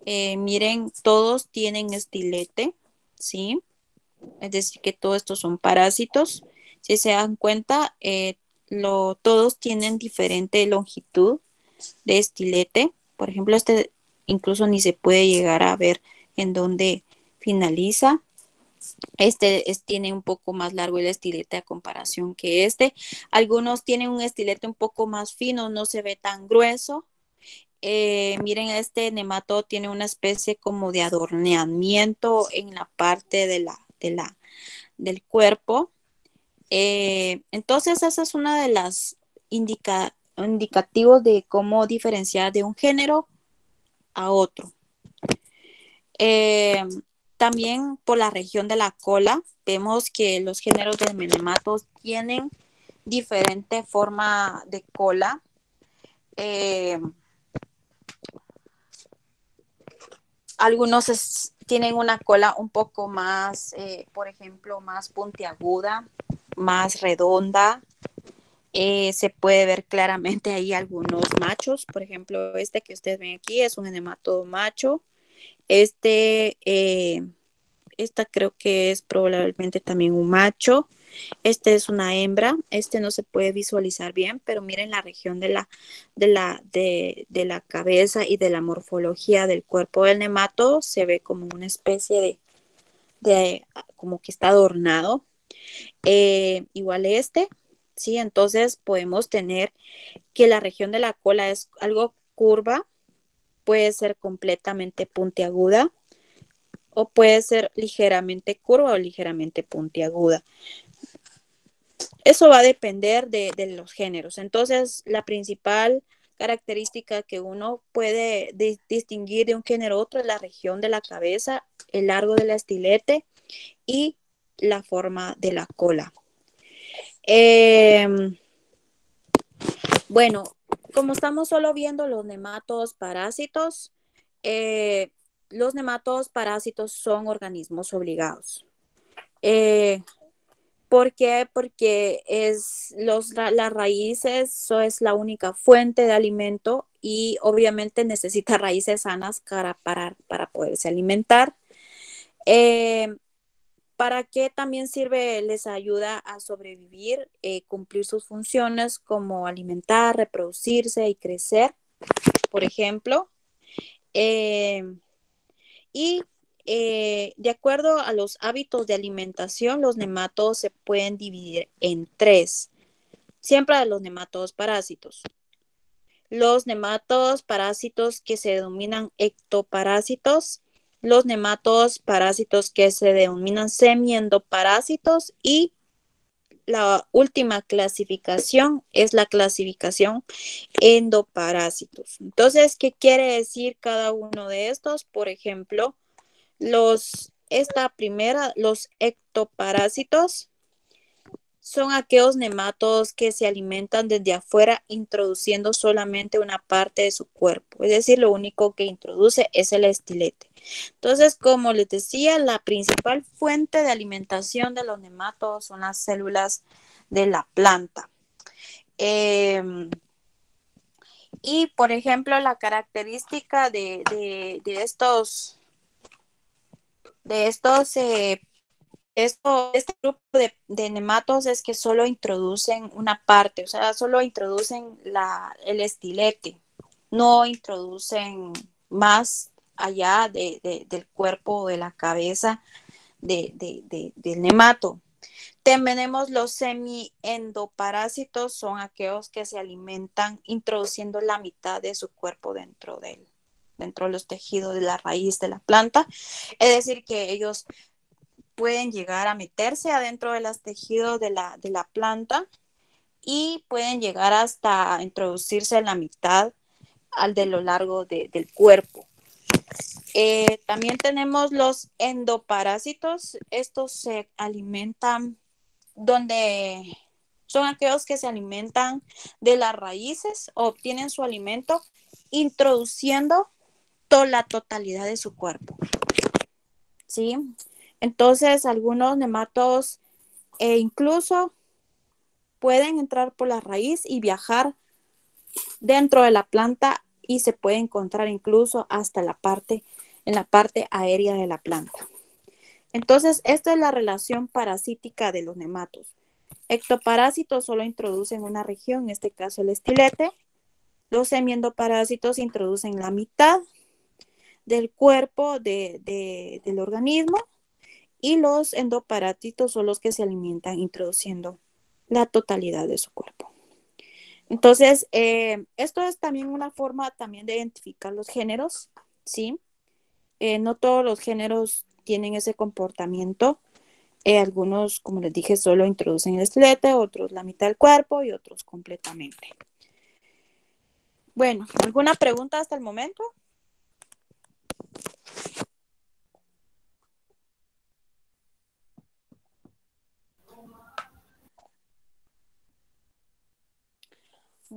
miren, todos tienen estilete, ¿sí? Es decir, que todos estos son parásitos. Si se dan cuenta, lo, todos tienen diferente longitud de estilete. Por ejemplo, este incluso ni se puede llegar a ver en dónde finaliza. Este tiene un poco más largo el estilete a comparación que este. Algunos tienen un estilete un poco más fino, no se ve tan grueso. Eh, miren, este nemato tiene una especie como de adornamiento en la parte de la, de la, del cuerpo. Eh, entonces, esa es una de las indicativos de cómo diferenciar de un género a otro. Eh, también por la región de la cola, vemos que los géneros de menematos tienen diferente forma de cola. Eh, algunos tienen una cola un poco más, eh, por ejemplo, más puntiaguda, más redonda. Eh, se puede ver claramente ahí algunos machos. Por ejemplo, este que ustedes ven aquí es un enemato macho. Este, eh, esta creo que es probablemente también un macho. Este es una hembra. Este no se puede visualizar bien, pero miren la región de la, de la, de, la cabeza y de la morfología del cuerpo del nemato. Se ve como una especie de, de como que está adornado. Eh, igual este, ¿sí? Entonces podemos tener que la región de la cola es algo curva, puede ser completamente puntiaguda o puede ser ligeramente curva o ligeramente puntiaguda. Eso va a depender de, los géneros. Entonces, la principal característica que uno puede distinguir de un género a otro es la región de la cabeza, el largo del estilete y la forma de la cola. Em, bueno, como estamos solo viendo los nematos parásitos, eh, los nematos parásitos son organismos obligados. Eh, ¿Por qué? Porque es los, las raíces eso es la única fuente de alimento y obviamente necesita raíces sanas para, para, para poderse alimentar. Eh, ¿Para qué también sirve? Les ayuda a sobrevivir, eh, cumplir sus funciones como alimentar, reproducirse y crecer, por ejemplo. Eh, y eh, de acuerdo a los hábitos de alimentación, los nematodos se pueden dividir en tres, siempre los nematodos parásitos. Los nematodos parásitos que se denominan ectoparásitos, los nematodos parásitos que se denominan semiendoparásitos y la última clasificación es la clasificación endoparásitos. Entonces, ¿qué quiere decir cada uno de estos? Por ejemplo, los, esta primera, los ectoparásitos son aquellos nematodos que se alimentan desde afuera introduciendo solamente una parte de su cuerpo. Es decir, lo único que introduce es el estilete. Entonces, como les decía, la principal fuente de alimentación de los nematodos son las células de la planta. Em, y, por ejemplo, la característica de, estos, de estos eh, este grupo de, de, nematos es que solo introducen una parte, o sea, solo introducen la, el estilete. no introducen más allá de, de, del cuerpo o de la cabeza de, del nemato. Tenemos los semiendoparásitos, son aquellos que se alimentan introduciendo la mitad de su cuerpo dentro del, dentro de los tejidos de la raíz de la planta. Es decir, que ellos pueden llegar a meterse adentro de los tejidos de la, de la planta y pueden llegar hasta introducirse en la mitad al de lo largo del cuerpo. Eh, también tenemos los endoparásitos. Estos se alimentan donde son aquellos que se alimentan de las raíces, obtienen su alimento introduciendo toda la totalidad de su cuerpo. ¿Sí? Entonces, algunos nematos e incluso pueden entrar por la raíz y viajar dentro de la planta y se puede encontrar incluso hasta la parte en la parte aérea de la planta. Entonces, esta es la relación parasítica de los nematos. Ectoparásitos solo introducen una región, en este caso el estilete. Los semiendoparásitos introducen la mitad del cuerpo del organismo y los endoparásitos son los que se alimentan introduciendo la totalidad de su cuerpo. Entonces, eh, esto es también una forma también de identificar los géneros, ¿sí? Eh, no todos los géneros tienen ese comportamiento. Eh, algunos, como les dije, solo introducen el esqueleto, otros la mitad del cuerpo y otros completamente. Bueno, ¿alguna pregunta hasta el momento?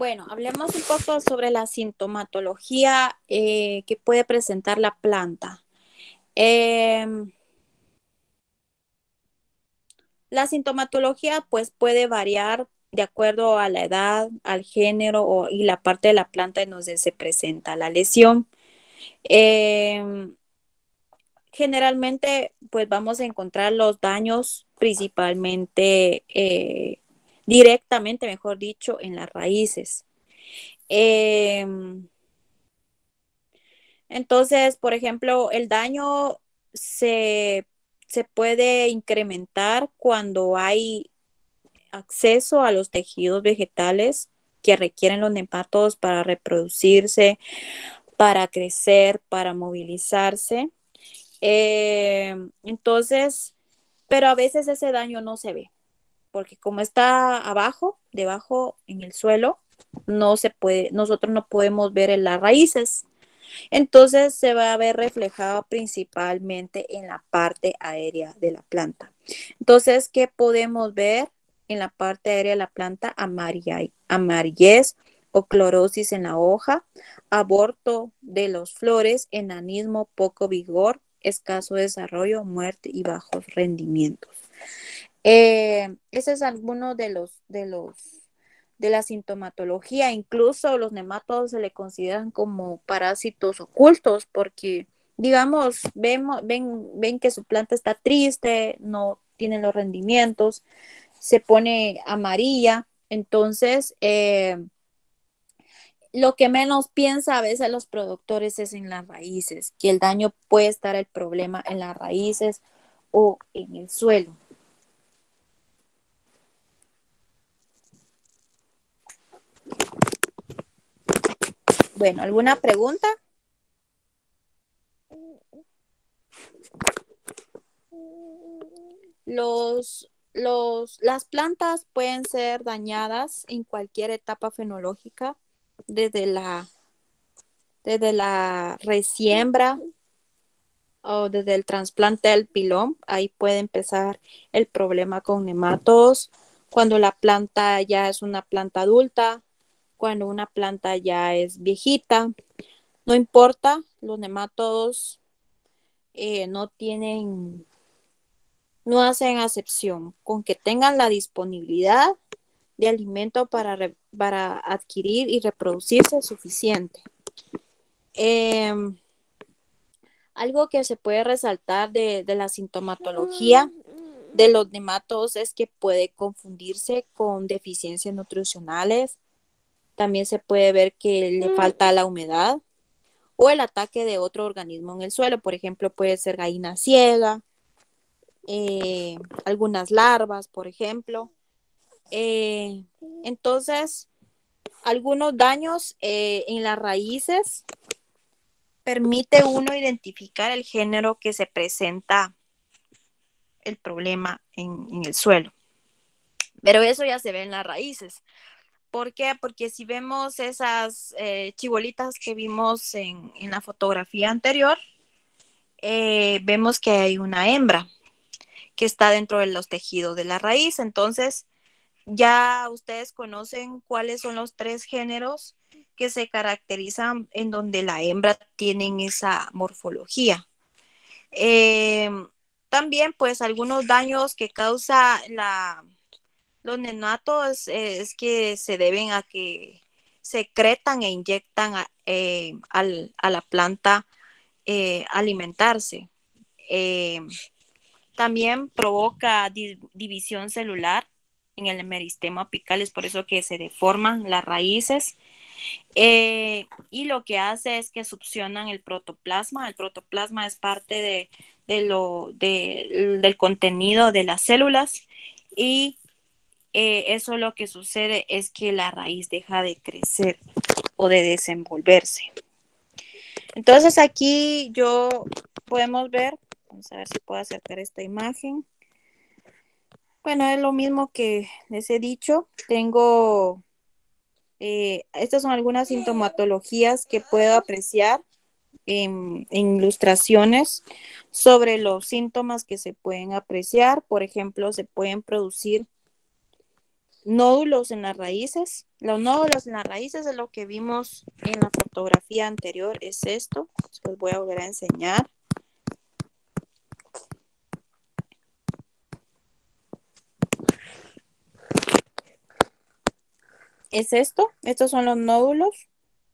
Bueno, hablemos un poco sobre la sintomatología eh, que puede presentar la planta. Em, la sintomatología pues puede variar de acuerdo a la edad, al género y la parte de la planta en donde se presenta la lesión. Em, generalmente pues vamos a encontrar los daños principalmente eh, directamente, mejor dicho, en las raíces. Em, entonces, por ejemplo, el daño se, puede incrementar cuando hay acceso a los tejidos vegetales que requieren los nematodos para reproducirse, para crecer, para movilizarse. Em, entonces, pero a veces ese daño no se ve porque como está abajo, debajo en el suelo, no se puede, nosotros no podemos ver en las raíces. Entonces se va a ver reflejado principalmente en la parte aérea de la planta. Entonces, ¿qué podemos ver en la parte aérea de la planta? Amarillez o clorosis en la hoja, aborto de los flores, enanismo, poco vigor, escaso desarrollo, muerte y bajos rendimientos. Eh, ese es alguno de los, de los, de la sintomatología. Incluso los nematodos se le consideran como parásitos ocultos porque, digamos, vemos, ven, ven que su planta está triste, no tiene los rendimientos, se pone amarilla. Entonces, eh, lo que menos piensa a veces los productores es en las raíces, que el daño puede estar el problema en las raíces o en el suelo. Bueno, ¿alguna pregunta? Los, los, las plantas pueden ser dañadas en cualquier etapa fenológica, desde la, desde la resiembra o desde el trasplante del pilón. Ahí puede empezar el problema con nematos. Cuando la planta ya es una planta adulta, cuando una planta ya es viejita. No importa, los nematodos eh, no tienen, no hacen acepción. Con que tengan la disponibilidad de alimento para, para adquirir y reproducirse suficiente. Em, algo que se puede resaltar de, de, la sintomatología de los nematodos es que puede confundirse con deficiencias nutricionales, también se puede ver que le falta la humedad o el ataque de otro organismo en el suelo. Por ejemplo, puede ser gallina ciega, eh, algunas larvas, por ejemplo. Eh, entonces, algunos daños eh, en las raíces permite uno identificar el género que se presenta el problema en, el suelo. Pero eso ya se ve en las raíces. ¿Por qué? Porque si vemos esas eh, chibolitas que vimos en, la fotografía anterior, eh, vemos que hay una hembra que está dentro de los tejidos de la raíz. Entonces, ya ustedes conocen cuáles son los tres géneros que se caracterizan en donde la hembra tiene esa morfología. Eh, también, pues, algunos daños que causa la, los nenatos es, que se deben a que secretan e inyectan a, eh, la planta eh, alimentarse. también provoca división celular en el meristema apical, es por eso que se deforman las raíces. Eh, y lo que hace es que succionan el protoplasma. El protoplasma es parte de, lo, del contenido de las células y eh, eso lo que sucede es que la raíz deja de crecer o de desenvolverse. Entonces aquí yo podemos ver, vamos a ver si puedo acercar esta imagen. Bueno, es lo mismo que les he dicho. Tengo, eh, estas son algunas sintomatologías que puedo apreciar en, ilustraciones sobre los síntomas que se pueden apreciar. Por ejemplo, se pueden producir nódulos en las raíces. Los nódulos en las raíces es lo que vimos en la fotografía anterior, es esto. Les voy a volver a enseñar. es esto, estos son los nódulos.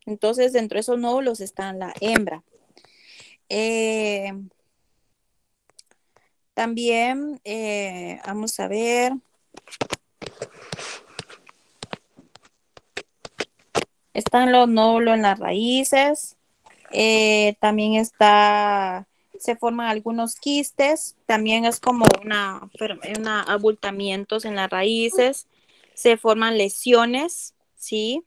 Entonces, dentro de esos nódulos está la hembra. Eh, también, eh, vamos a ver. Están los nódulos en las raíces. Eh, también está, se forman algunos quistes. También es como una, una abultamientos en las raíces se forman lesiones, ¿sí?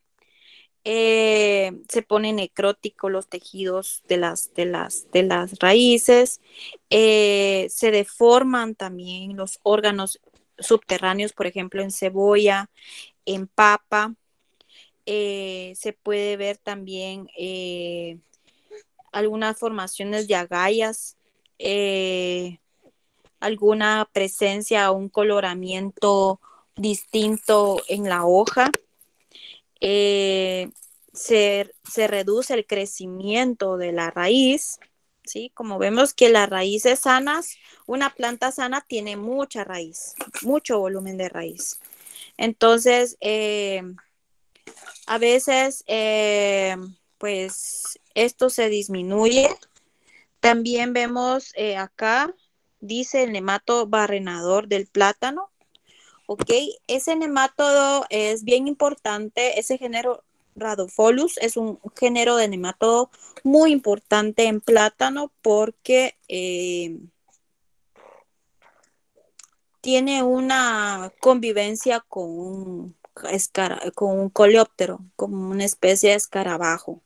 Eh, se ponen necróticos los tejidos de las, de las, de las raíces, eh, se deforman también los órganos subterráneos, por ejemplo, en cebolla, en papa. Eh, se puede ver también algunas formaciones de agallas, alguna presencia o un coloramiento distinto en la hoja. Eh, se, reduce el crecimiento de la raíz, ¿sí? Como vemos que las raíces sanas, una planta sana tiene mucha raíz, mucho volumen de raíz. Entonces, eh, a veces, eh, pues, esto se disminuye. También vemos acá, dice el nemato barrenador del plátano, ¿ok? Ese nemátodo es bien importante, ese género Rhadophilus es un género de nemátodo muy importante en plátano porque eh, tiene una convivencia con un, con un coleóptero, como una especie de escarabajo.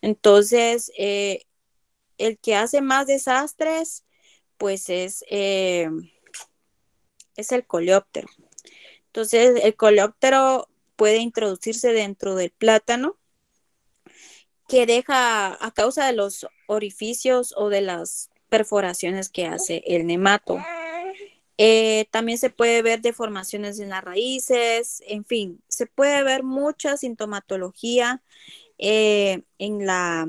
Entonces, eh, el que hace más desastres, pues es, eh, es el coleóptero. Entonces, el coleóptero puede introducirse dentro del plátano que deja a causa de los orificios o de las perforaciones que hace el nemato. Eh, también se puede ver deformaciones en las raíces, en fin, se puede ver mucha sintomatología eh, en, la,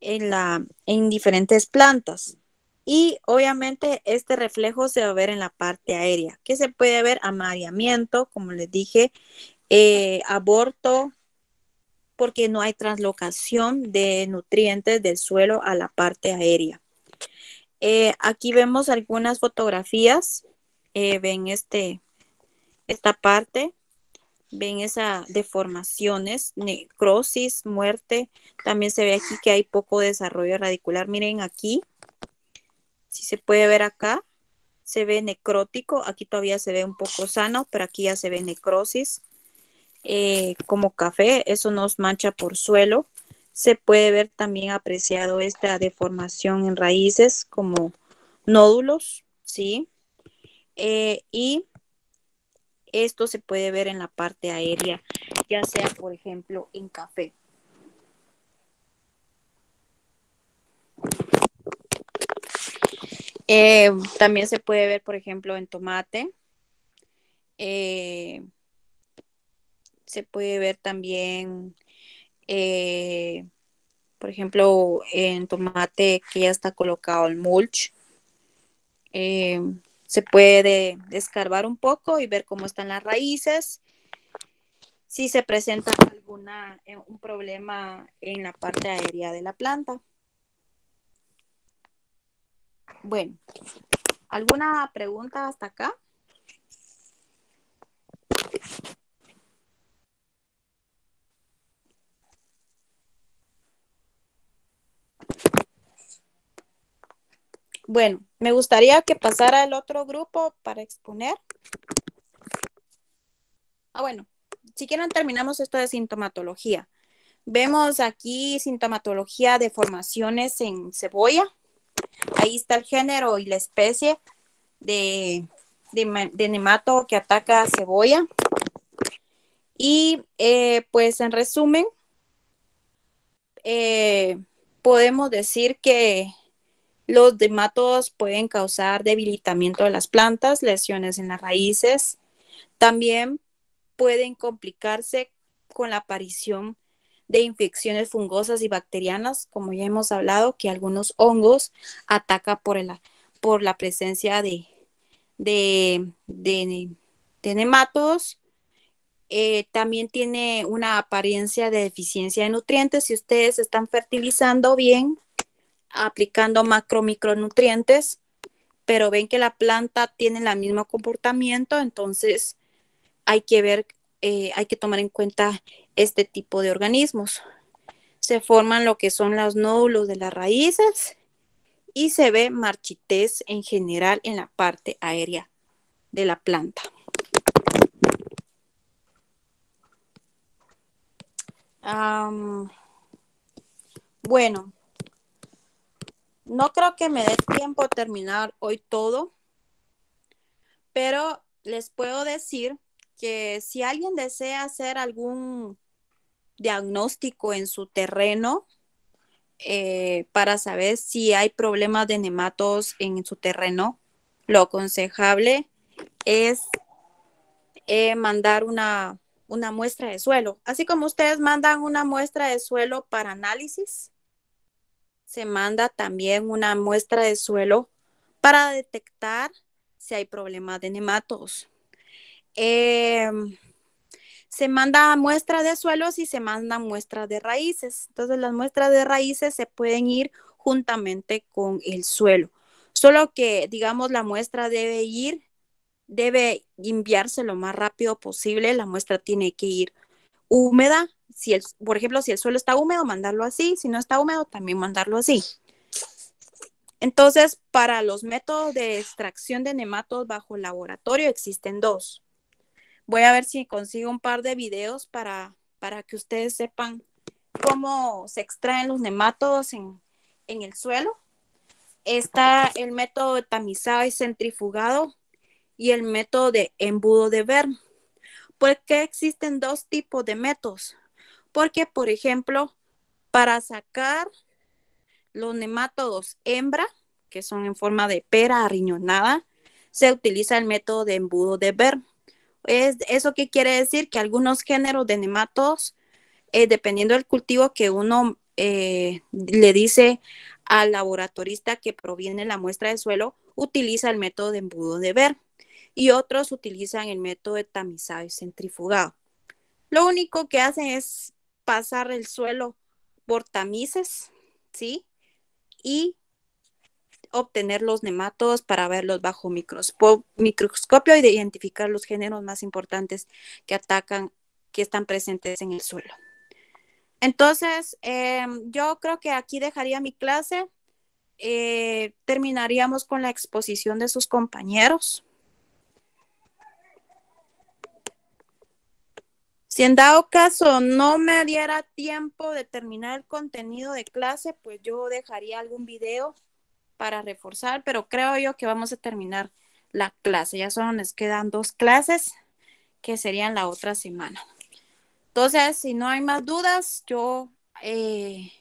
en, la, en diferentes plantas. Y obviamente este reflejo se va a ver en la parte aérea, que se puede ver amareamiento, como les dije, eh, aborto, porque no hay translocación de nutrientes del suelo a la parte aérea. Eh, aquí vemos algunas fotografías, eh, ven este, esta parte, ven esa deformaciones, necrosis, muerte. También se ve aquí que hay poco desarrollo radicular. Miren aquí, si se puede ver acá, se ve necrótico. Aquí todavía se ve un poco sano, pero aquí ya se ve necrosis. Eh, como café, eso nos mancha por suelo. Se puede ver también apreciado esta deformación en raíces como nódulos, ¿sí? Eh, y esto se puede ver en la parte aérea, ya sea, por ejemplo, en café. Eh, también se puede ver, por ejemplo, en tomate. Eh, se puede ver también, eh, por ejemplo, en tomate que ya está colocado el mulch se puede descarbar un poco y ver cómo están las raíces. Si se presenta alguna eh, un problema en la parte aérea de la planta. Bueno, ¿alguna pregunta hasta acá? Bueno, me gustaría que pasara el otro grupo para exponer. Ah, bueno, si quieren terminamos esto de sintomatología. Vemos aquí sintomatología de formaciones en cebolla. Ahí está el género y la especie de, de, nemato que ataca cebolla. Y eh, pues en resumen, eh, podemos decir que los dematos pueden causar debilitamiento de las plantas, lesiones en las raíces. También pueden complicarse con la aparición de infecciones fungosas y bacterianas, como ya hemos hablado, que algunos hongos atacan por, por la presencia de, de, nematodos. Eh, también tiene una apariencia de deficiencia de nutrientes. Si ustedes están fertilizando bien, aplicando macro micronutrientes, pero ven que la planta tiene el mismo comportamiento, entonces hay que ver, eh, hay que tomar en cuenta este tipo de organismos. Se forman lo que son los nódulos de las raíces y se ve marchitez en general en la parte aérea de la planta. bueno, no creo que me dé tiempo a terminar hoy todo, pero les puedo decir que si alguien desea hacer algún diagnóstico en su terreno eh, para saber si hay problemas de nematos en su terreno, lo aconsejable es eh, mandar una, una muestra de suelo. Así como ustedes mandan una muestra de suelo para análisis, se manda también una muestra de suelo para detectar si hay problemas de nematos. Em, se manda muestra de suelos y se manda muestra de raíces. Entonces las muestras de raíces se pueden ir juntamente con el suelo. Solo que, digamos, la muestra debe ir, debe enviarse lo más rápido posible. La muestra tiene que ir húmeda si el, por ejemplo, si el suelo está húmedo, mandarlo así, si no está húmedo, también mandarlo así. Entonces, para los métodos de extracción de nematos bajo laboratorio existen dos. Voy a ver si consigo un par de videos para, para que ustedes sepan cómo se extraen los nematodos en, en el suelo. Está el método de tamizado y centrifugado y el método de embudo de Bern. ¿Por qué existen dos tipos de métodos? Porque, por ejemplo, para sacar los nematodos hembra, que son en forma de pera arriñonada, se utiliza el método de embudo de Bern. Es, ¿Eso qué quiere decir? Que algunos géneros de nematodos, eh, dependiendo del cultivo que uno eh, le dice al laboratorista que proviene la muestra de suelo, utiliza el método de embudo de Bern y otros utilizan el método de tamizado y centrifugado. Lo único que hacen es pasar el suelo por tamices, ¿sí? Y obtener los nematodos para verlos bajo microscopio y de identificar los géneros más importantes que atacan que están presentes en el suelo. Entonces, eh, yo creo que aquí dejaría mi clase. Eh, terminaríamos con la exposición de sus compañeros. Si en dado caso no me diera tiempo de terminar el contenido de clase, pues yo dejaría algún video para reforzar, pero creo yo que vamos a terminar la clase. Ya solo nos quedan dos clases que serían la otra semana. Entonces, si no hay más dudas, yo, eh,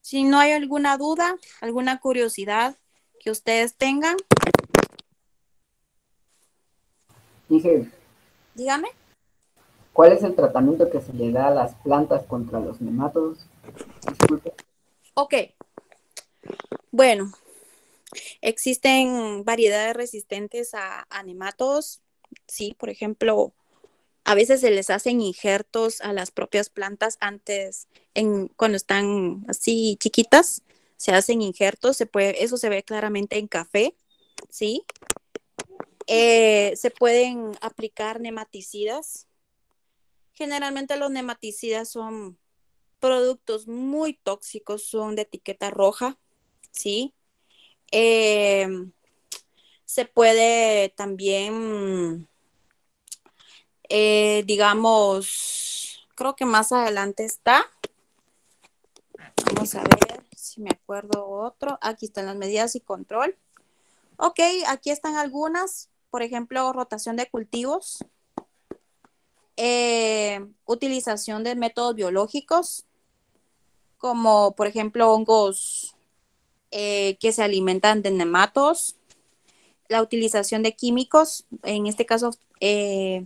si no hay alguna duda, alguna curiosidad que ustedes tengan. Dije, dígame. ¿Cuál es el tratamiento que se le da a las plantas contra los nematodos? Disculpe. Ok. Bueno, existen variedades resistentes a, a nematodos. Sí, por ejemplo, a veces se les hacen injertos a las propias plantas antes, en, cuando están así chiquitas, se hacen injertos, se puede, eso se ve claramente en café, ¿sí? Eh, se pueden aplicar nematicidas, Generalmente los nematicidas son productos muy tóxicos, son de etiqueta roja, ¿sí? Em, se puede también, eh, digamos, creo que más adelante está. Vamos a ver si me acuerdo otro. Aquí están las medidas y control. Ok, aquí están algunas. Por ejemplo, rotación de cultivos. Eh, utilización de métodos biológicos, como por ejemplo hongos eh, que se alimentan de nematos, la utilización de químicos, en este caso eh,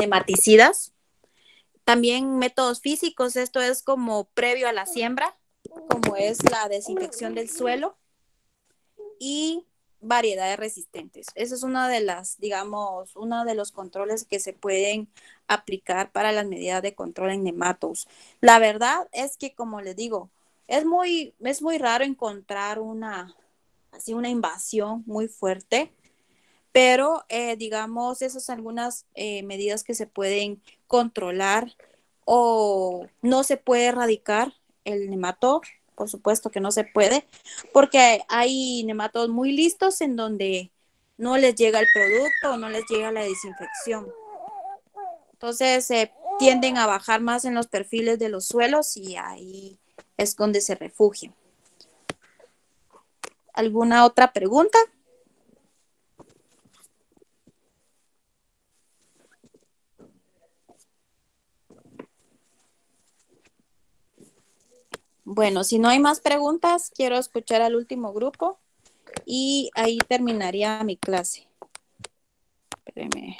nematicidas, también métodos físicos, esto es como previo a la siembra, como es la desinfección del suelo y variedades resistentes. Ese es una de las, digamos, uno de los controles que se pueden aplicar para las medidas de control en nematos. La verdad es que, como les digo, es muy, es muy raro encontrar una, así una invasión muy fuerte, pero eh, digamos, esas son algunas eh, medidas que se pueden controlar o no se puede erradicar el nemato por supuesto que no se puede, porque hay nematodos muy listos en donde no les llega el producto o no les llega la desinfección. Entonces se tienden a bajar más en los perfiles de los suelos y ahí es donde se refugian. ¿Alguna otra pregunta? Bueno, si no hay más preguntas, quiero escuchar al último grupo y ahí terminaría mi clase. Espérenme,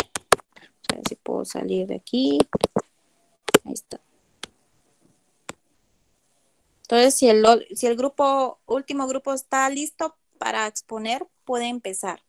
a ver si puedo salir de aquí. Ahí está. Entonces, si el, si el grupo, último grupo está listo para exponer, puede empezar.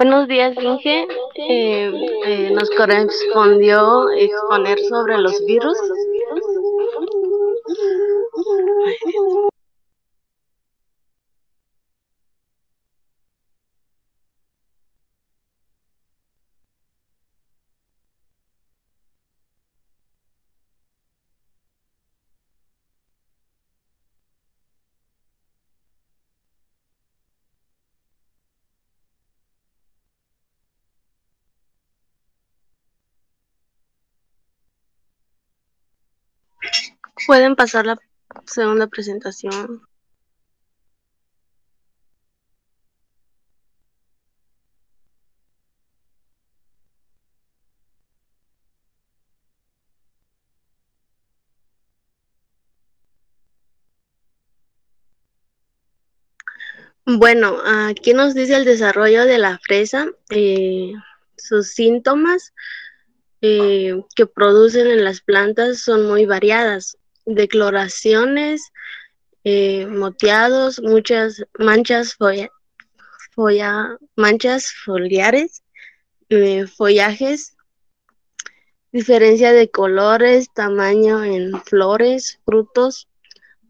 Buenos días, Inge. Eh, eh, nos correspondió exponer sobre los virus. Pueden pasar la segunda presentación. Bueno, aquí nos dice el desarrollo de la fresa, eh, sus síntomas eh, que producen en las plantas son muy variadas decoloraciones, eh, moteados, muchas manchas, manchas foliares, eh, follajes, diferencia de colores, tamaño en flores, frutos.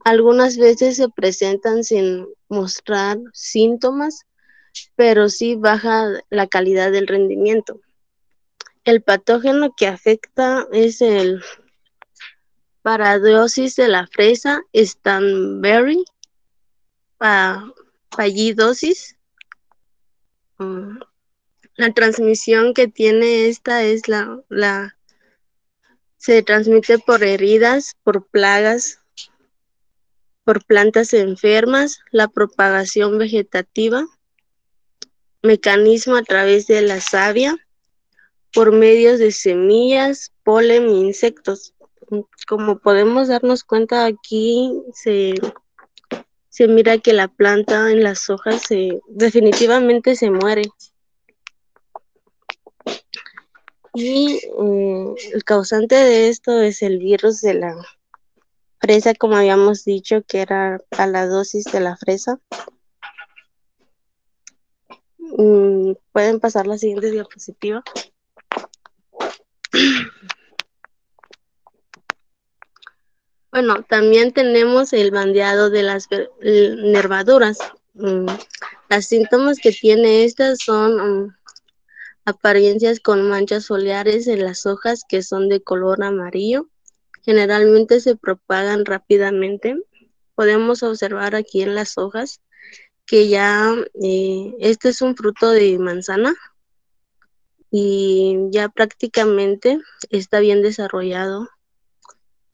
Algunas veces se presentan sin mostrar síntomas, pero sí baja la calidad del rendimiento. El patógeno que afecta es el paradiosis de la fresa, Stanberry, fallidosis. Mm, la transmisión que tiene esta es la, la se transmite por heridas, por plagas, por plantas enfermas, la propagación vegetativa, mecanismo a través de la savia, por medios de semillas, polen, insectos. Como podemos darnos cuenta aquí, se, se mira que la planta en las hojas se, definitivamente se muere. Y eh, el causante de esto es el virus de la fresa, como habíamos dicho, que era a la dosis de la fresa. Mm, Pueden pasar la siguiente diapositiva. Bueno, también tenemos el bandeado de las nervaduras. Mm, Las síntomas que tiene estas son mm, apariencias con manchas foliares en las hojas que son de color amarillo. Generalmente se propagan rápidamente. Podemos observar aquí en las hojas que ya eh, este es un fruto de manzana y ya prácticamente está bien desarrollado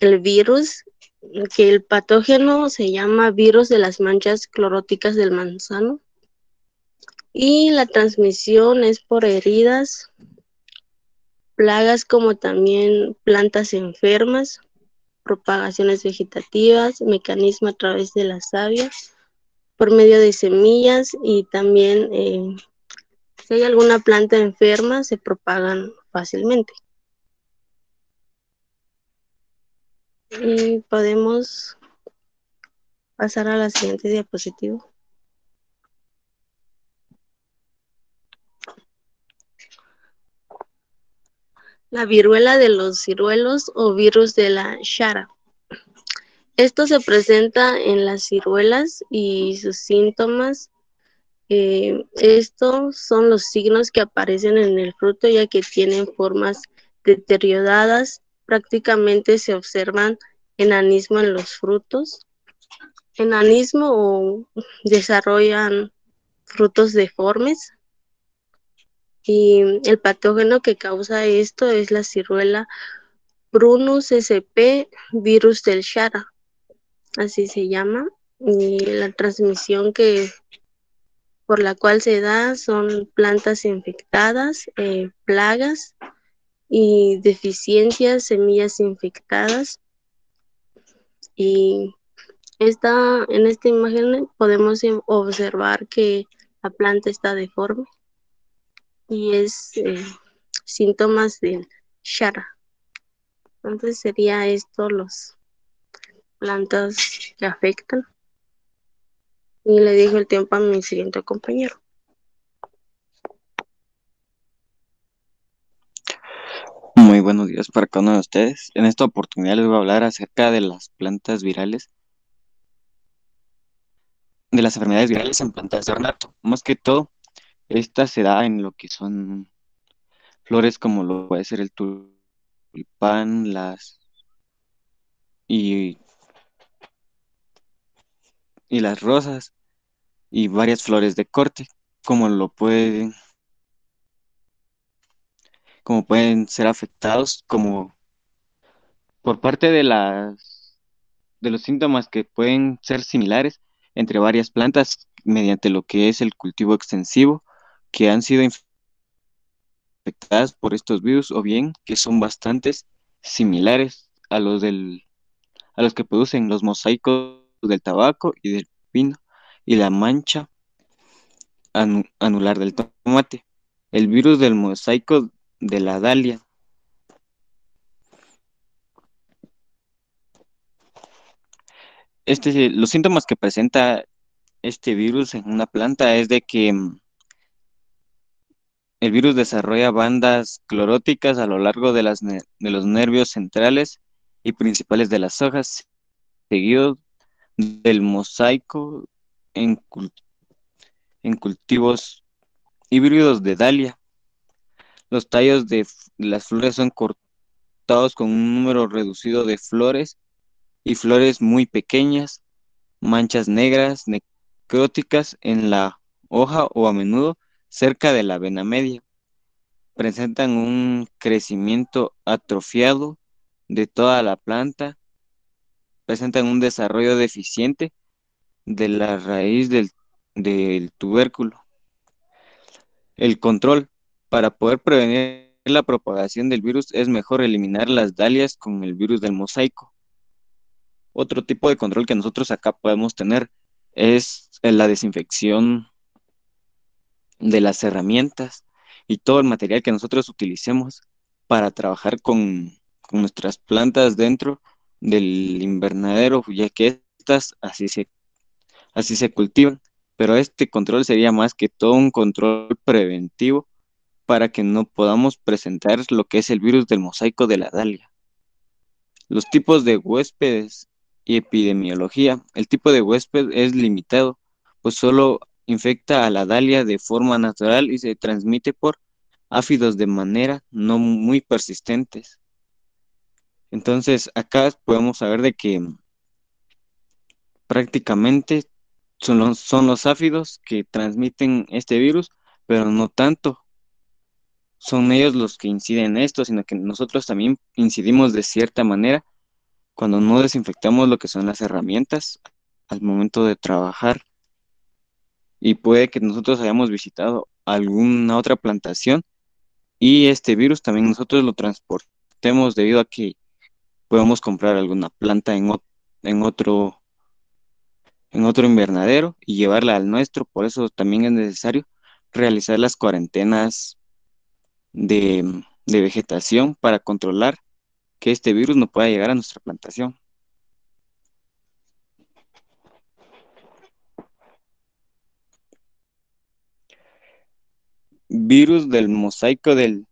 el virus, que el patógeno se llama virus de las manchas cloróticas del manzano y la transmisión es por heridas, plagas como también plantas enfermas, propagaciones vegetativas, mecanismo a través de la savia, por medio de semillas y también eh, si hay alguna planta enferma se propagan fácilmente. Y podemos pasar a la siguiente diapositiva. La viruela de los ciruelos o virus de la Shara. Esto se presenta en las ciruelas y sus síntomas. eh, estos son los signos que aparecen en el fruto ya que tienen formas deterioradas. Prácticamente se observan enanismo en los frutos. Enanismo o desarrollan frutos deformes. Y el patógeno que causa esto es la ciruela Prunus sp, virus del Shara así se llama, y la transmisión que por la cual se da son plantas infectadas, eh, plagas y deficiencias, semillas infectadas. Y esta, en esta imagen podemos observar que la planta está deforme y es eh, síntomas del Shara. Entonces sería esto los plantas que afectan. Y le dijo el tiempo a mi siguiente compañero. Buenos días para cada uno de ustedes. En esta oportunidad les voy a hablar acerca de las plantas virales, de las enfermedades virales en plantas de ornato. Más que todo, esta se da en lo que son flores como lo puede ser el tulipán, las y, y las rosas y varias flores de corte, como lo pueden como pueden ser afectados como por parte de las de los síntomas que pueden ser similares entre varias plantas mediante lo que es el cultivo extensivo que han sido infectadas por estos virus o bien que son bastantes similares a los del a los que producen los mosaicos del tabaco y del pino y la mancha anu- anular del tomate. El virus del mosaico de la dalia. Este, los síntomas que presenta este virus en una planta es de que mm, el virus desarrolla bandas cloróticas a lo largo de, las de los nervios centrales y principales de las hojas, seguido del mosaico en, en cultivos híbridos de dalia. Los tallos de las flores son cortados con un número reducido de flores y flores muy pequeñas, manchas negras necróticas en la hoja o a menudo cerca de la vena media. Presentan un crecimiento atrofiado de toda la planta, presentan un desarrollo deficiente de la raíz del, tubérculo. El control. Para poder prevenir la propagación del virus es mejor eliminar las dalias con el virus del mosaico. Otro tipo de control que nosotros acá podemos tener es la desinfección de las herramientas y todo el material que nosotros utilicemos para trabajar con, nuestras plantas dentro del invernadero, ya que estas así se, así se cultivan. Pero este control sería más que todo un control preventivo para que no podamos presentar lo que es el virus del mosaico de la dalia. Los tipos de huéspedes y epidemiología. El tipo de huésped es limitado, pues solo infecta a la dalia de forma natural y se transmite por áfidos de manera no muy persistentes. Entonces, acá podemos saber de que prácticamente son los, son los áfidos que transmiten este virus, pero no tanto. Son ellos los que inciden en esto, sino que nosotros también incidimos de cierta manera cuando no desinfectamos lo que son las herramientas al momento de trabajar. Y puede que nosotros hayamos visitado alguna otra plantación y este virus también nosotros lo transportemos debido a que podemos comprar alguna planta en, en otro en otro invernadero y llevarla al nuestro. Por eso también es necesario realizar las cuarentenas de, de vegetación para controlar que este virus no pueda llegar a nuestra plantación. Virus del mosaico del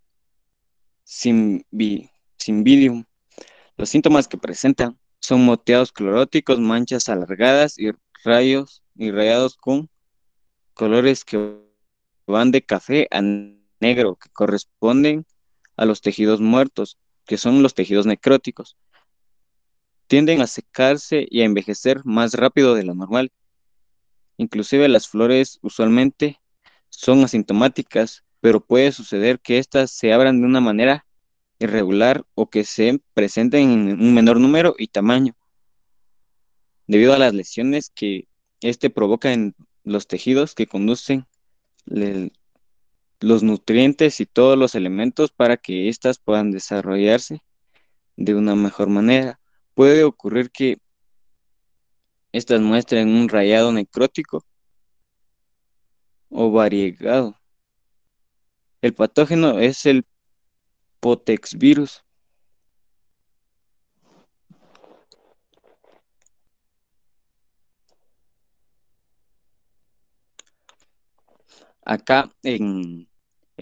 Cymbidium. Los síntomas que presentan son moteados cloróticos, manchas alargadas y rayos y rayados con colores que van de café a negro, que corresponden a los tejidos muertos, que son los tejidos necróticos. Tienden a secarse y a envejecer más rápido de lo normal. Inclusive las flores usualmente son asintomáticas, pero puede suceder que éstas se abran de una manera irregular o que se presenten en un menor número y tamaño, debido a las lesiones que este provoca en los tejidos que conducen los nutrientes y todos los elementos para que éstas puedan desarrollarse de una mejor manera. Puede ocurrir que estas muestren un rayado necrótico o variegado. El patógeno es el Potex virus. Acá en,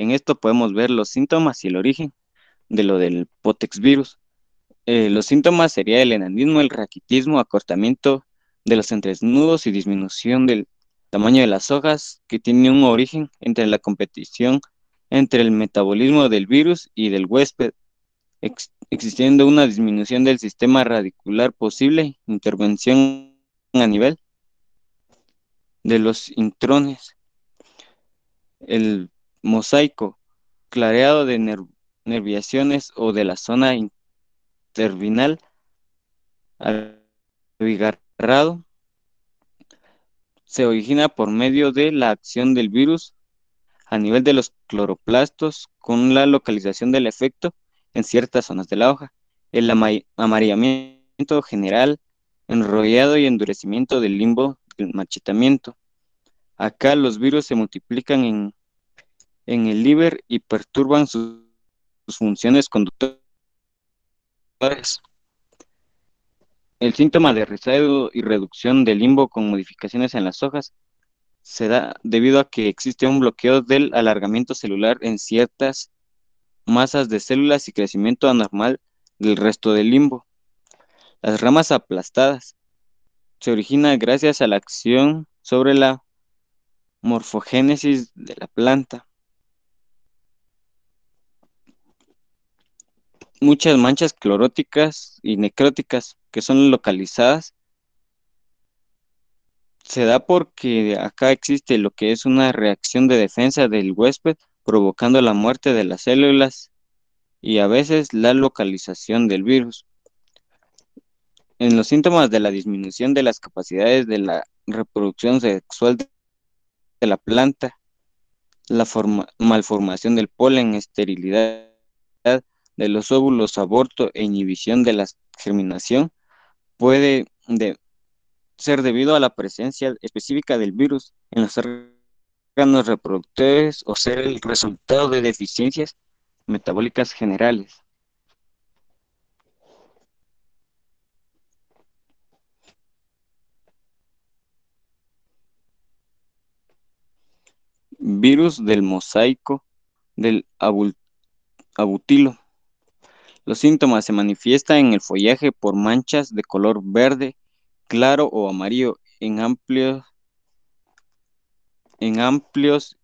en esto podemos ver los síntomas y el origen de lo del Potex virus. Eh, los síntomas serían el enanismo, el raquitismo, acortamiento de los entresnudos y disminución del tamaño de las hojas, que tiene un origen entre la competición entre el metabolismo del virus y del huésped, existiendo una disminución del sistema radicular posible, intervención a nivel de los intrones. El mosaico, clareado de nerviaciones o de la zona intervinal, abigarrado, se origina por medio de la acción del virus a nivel de los cloroplastos con la localización del efecto en ciertas zonas de la hoja, el amarillamiento general, enrollado y endurecimiento del limbo del marchitamiento. Acá los virus se multiplican en en el liver y perturban sus, funciones conductoras. El síntoma de rezago y reducción del limbo con modificaciones en las hojas se da debido a que existe un bloqueo del alargamiento celular en ciertas masas de células y crecimiento anormal del resto del limbo. Las ramas aplastadas se originan gracias a la acción sobre la morfogénesis de la planta. Muchas manchas cloróticas y necróticas que son localizadas se da porque acá existe lo que es una reacción de defensa del huésped provocando la muerte de las células y a veces la localización del virus. En los síntomas de la disminución de las capacidades de la reproducción sexual de la planta, la malformación del polen, esterilidad de los óvulos, aborto e inhibición de la germinación, puede ser debido a la presencia específica del virus en los órganos reproductores o ser el resultado de deficiencias metabólicas generales. Virus del mosaico del abutilo. Los síntomas se manifiestan en el follaje por manchas de color verde claro o amarillo en amplios, en amplios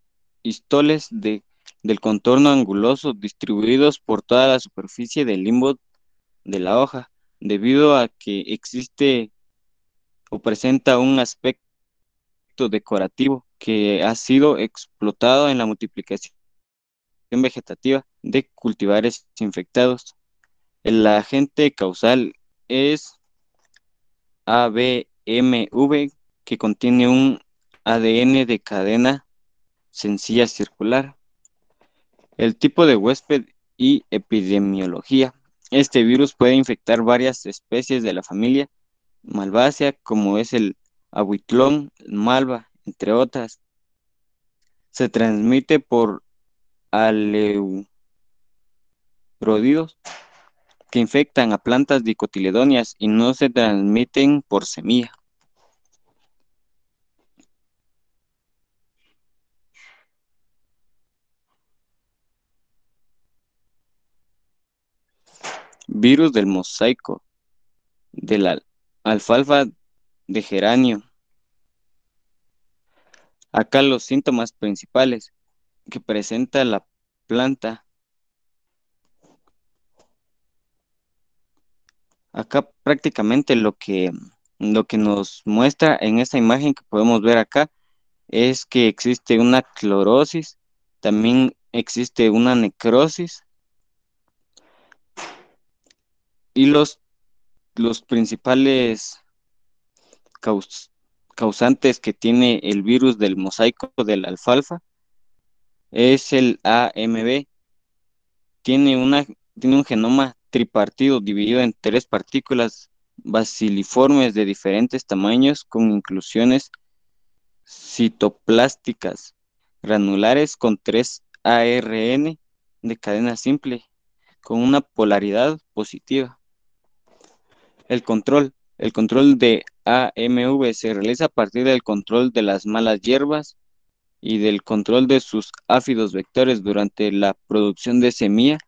histoles de, del contorno anguloso distribuidos por toda la superficie del limbo de la hoja, debido a que existe o presenta un aspecto decorativo que ha sido explotado en la multiplicación vegetativa de cultivares infectados. El agente causal es ABMV que contiene un ADN de cadena sencilla circular. El tipo de huésped y epidemiología. Este virus puede infectar varias especies de la familia malvácea, como es el abuitlón, malva, entre otras. Se transmite por aleuprodidos que infectan a plantas dicotiledóneas y no se transmiten por semilla. Virus del mosaico, de la alfalfa de geranio. Acá los síntomas principales que presenta la planta Acá prácticamente lo que, lo que nos muestra en esta imagen que podemos ver acá es que existe una clorosis, también existe una necrosis y los, los principales causantes que tiene el virus del mosaico del alfalfa es el AMB. Tiene, una, tiene un genoma tripartido dividido en tres partículas basiliformes de diferentes tamaños con inclusiones citoplásticas granulares con tres ARN de cadena simple con una polaridad positiva. El control. El control de AMV se realiza a partir del control de las malas hierbas y del control de sus áfidos vectores durante la producción de semilla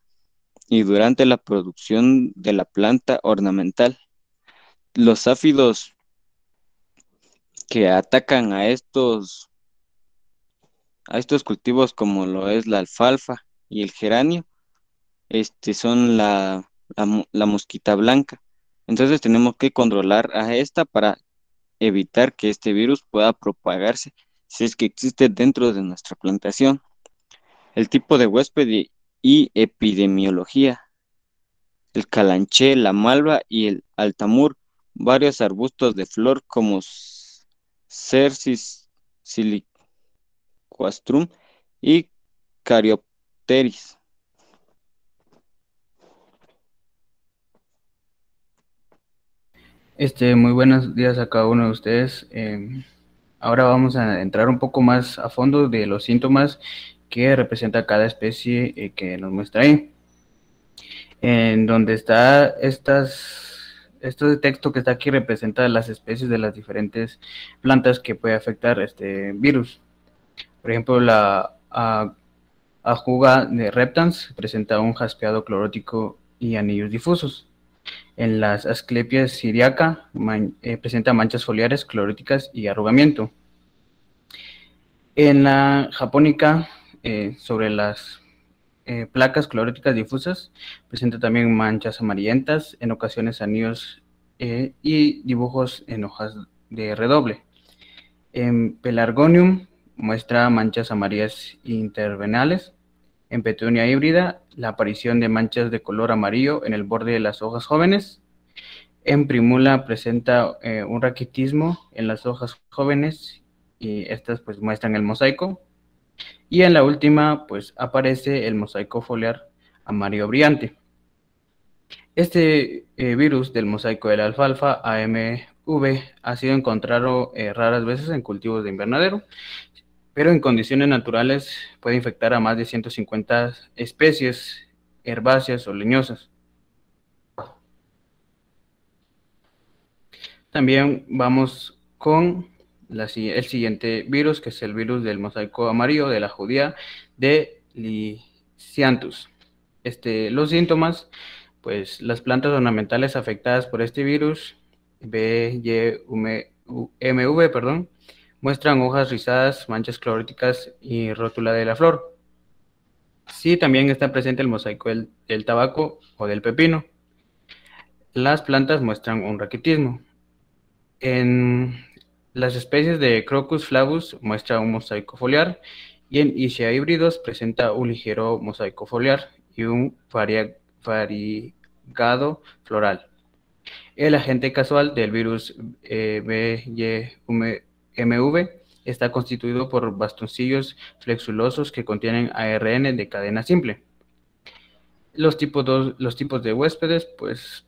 y durante la producción de la planta ornamental. Los áfidos que atacan a estos a estos cultivos como lo es la alfalfa y el geranio, este son la, la mosquita blanca. Entonces tenemos que controlar a esta para evitar que este virus pueda propagarse si es que existe dentro de nuestra plantación. El tipo de huésped y epidemiología. El calanché, la malva y el altamur, varios arbustos de flor como Cercis siliquastrum y Cariopteris. Este, muy buenos días a cada uno de ustedes. Em, ahora vamos a entrar un poco más a fondo de los síntomas que representa cada especie eh, que nos muestra ahí. En donde está estas, este texto que está aquí representa las especies de las diferentes plantas que puede afectar este virus. Por ejemplo, la ajuga de reptans presenta un jaspeado clorótico y anillos difusos. En las asclepias siriaca eh, presenta manchas foliares cloríticas y arrugamiento. En la japónica, eh, sobre las eh, placas cloríticas difusas, presenta también manchas amarillentas, en ocasiones anillos y dibujos en hojas de redoble. En Pelargonium muestra manchas amarillas intervenales. En Petunia híbrida, la aparición de manchas de color amarillo en el borde de las hojas jóvenes. En Primula presenta eh, un raquitismo en las hojas jóvenes y estas pues muestran el mosaico. Y en la última pues aparece el mosaico foliar amarillo brillante. Este eh, virus del mosaico de la alfalfa AMV ha sido encontrado eh, raras veces en cultivos de invernadero pero en condiciones naturales puede infectar a más de 150 especies herbáceas o leñosas. También vamos con el siguiente virus, que es el virus del mosaico amarillo de la judía de Lysianthus. Este, los síntomas, pues las plantas ornamentales afectadas por este virus, B, Y, MV, perdón, Muestran hojas rizadas, manchas cloríticas y rótula de la flor. Sí, también está presente el mosaico del, tabaco o del pepino. Las plantas muestran un raquitismo. En las especies de Crocus flavus muestra un mosaico foliar y en Ischia híbridos presenta un ligero mosaico foliar y un variegado floral. El agente casual del virus eh, MV está constituido por bastoncillos flexulosos que contienen ARN de cadena simple. Los tipos, los tipos de huéspedes, pues,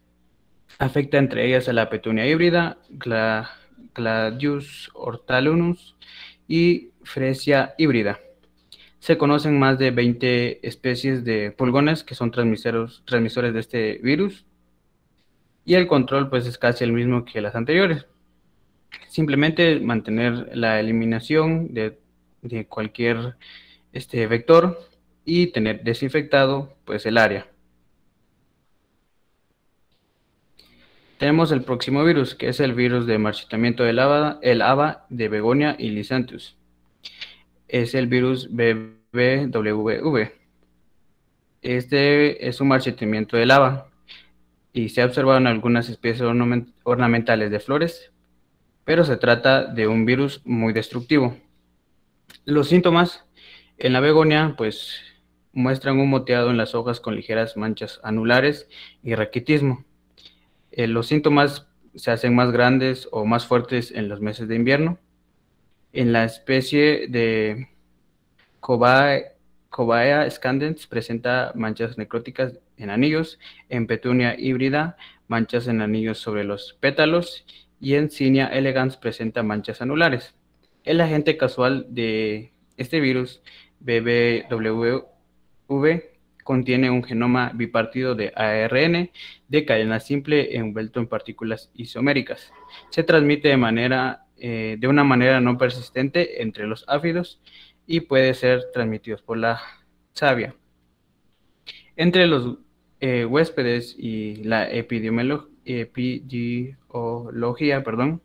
afecta entre ellas a la petunia híbrida, Gladius hortalunus y Fresia híbrida. Se conocen más de 20 especies de pulgones que son transmisores, transmisores de este virus y el control pues es casi el mismo que las anteriores simplemente mantener la eliminación de, cualquier este vector y tener desinfectado pues el área. Tenemos el próximo virus, que es el virus de marchitamiento del haba, el haba de Begonia y Lysanthus. Es el virus BBWV. Este es un marchitamiento del haba y se ha observado en algunas especies ornamentales de flores, pero se trata de un virus muy destructivo. Los síntomas en la begonia, pues, muestran un moteado en las hojas con ligeras manchas anulares y raquitismo. Eh, los síntomas se hacen más grandes o más fuertes en los meses de invierno. En la especie de Cobaea, scandens presenta manchas necróticas en anillos, en Petunia híbrida, manchas en anillos sobre los pétalos y en Cinia elegans presenta manchas anulares. El agente casual de este virus, BBWV, contiene un genoma bipartido de ARN de cadena simple envuelto en partículas isoméricas. Se transmite de, manera, eh, de una manera no persistente entre los áfidos y puede ser transmitido por la savia. Entre los eh, huéspedes y la epidemiología, perdón,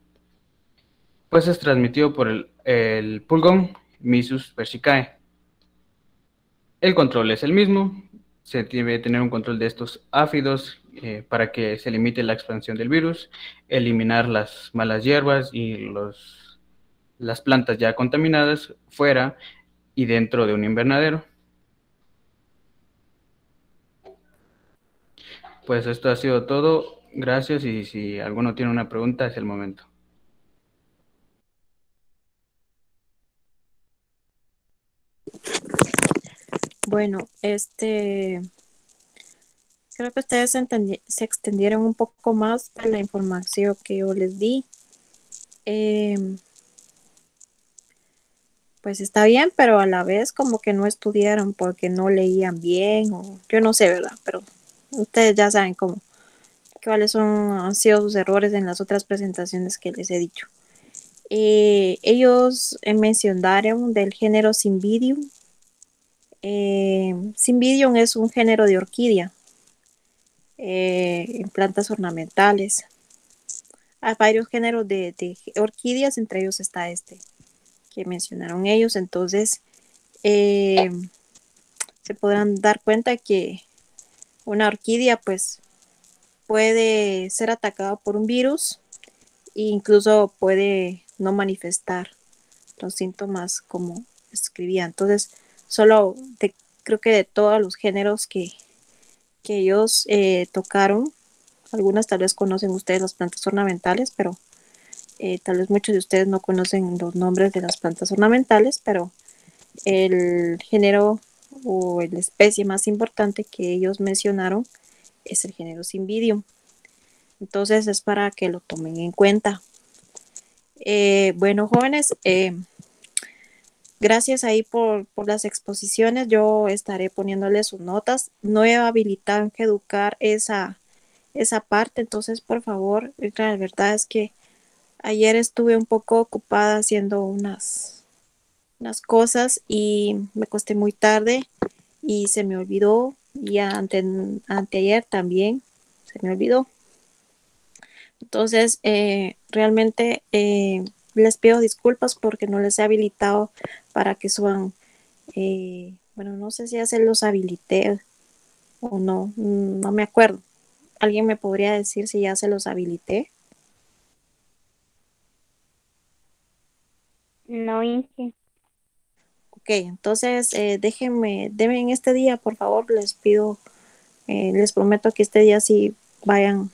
pues es transmitido por el, pulgón Misus persicae. El control es el mismo, se debe tener un control de estos áfidos eh, para que se limite la expansión del virus, eliminar las malas hierbas y los, las plantas ya contaminadas fuera y dentro de un invernadero. Pues esto ha sido todo. Gracias y si alguno tiene una pregunta es el momento. Bueno, este, creo que ustedes se extendieron un poco más la información que yo les di. Em, pues está bien, pero a la vez como que no estudiaron porque no leían bien o yo no sé, ¿verdad? Pero ustedes ya saben cómo cuáles son, han sido sus errores en las otras presentaciones que les he dicho. Eh, ellos eh, mencionaron del género Cymbidium. Eh, es un género de orquídea en plantas ornamentales. Hay varios géneros de, de, orquídeas, entre ellos está este que mencionaron ellos. Entonces, se podrán dar cuenta que una orquídea pues puede ser atacada por un virus e incluso puede no manifestar los síntomas como escribía. Entonces, solo creo que de todos los géneros que, que ellos eh, tocaron, algunas tal vez conocen ustedes las plantas ornamentales, pero eh, tal vez muchos de ustedes no conocen los nombres de las plantas ornamentales, pero el género o la especie más importante que ellos mencionaron es el género Cymbidium. Entonces es para que lo tomen en cuenta. Eh, bueno, jóvenes, eh, gracias ahí por, las exposiciones. Yo estaré poniéndoles sus notas. No he habilitado en que educar esa, esa parte, entonces por favor, la verdad es que ayer estuve un poco ocupada haciendo unas, unas cosas y me costé muy tarde y se me olvidó y ante, anteayer también se me olvidó. Entonces, eh, realmente eh, les pido disculpas porque no les he habilitado para que suban. Eh, bueno, no sé si ya se los habilité o no, no me acuerdo. ¿Alguien me podría decir si ya se los habilité? No, Inge. Ok, entonces déjenme, en este día, por favor, les pido, les prometo que este día sí vayan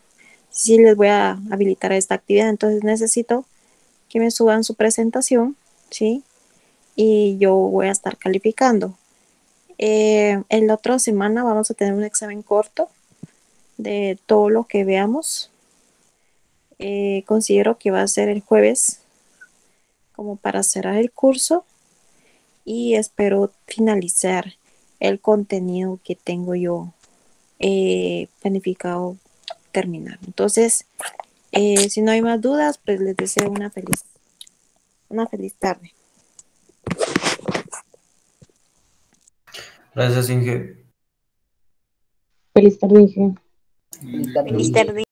sí les voy a habilitar esta actividad. Entonces necesito que me suban su presentación, ¿sí? Y yo voy a estar calificando. Eh, en la otra semana vamos a tener un examen corto de todo lo que veamos. Eh, considero que va a ser el jueves como para cerrar el curso y espero finalizar el contenido que tengo yo eh, planificado terminar. Entonces, eh, si no hay más dudas, pues les deseo una feliz, una feliz tarde. Gracias, Inge. Feliz tarde, Inge. Feliz tarde. Feliz tarde.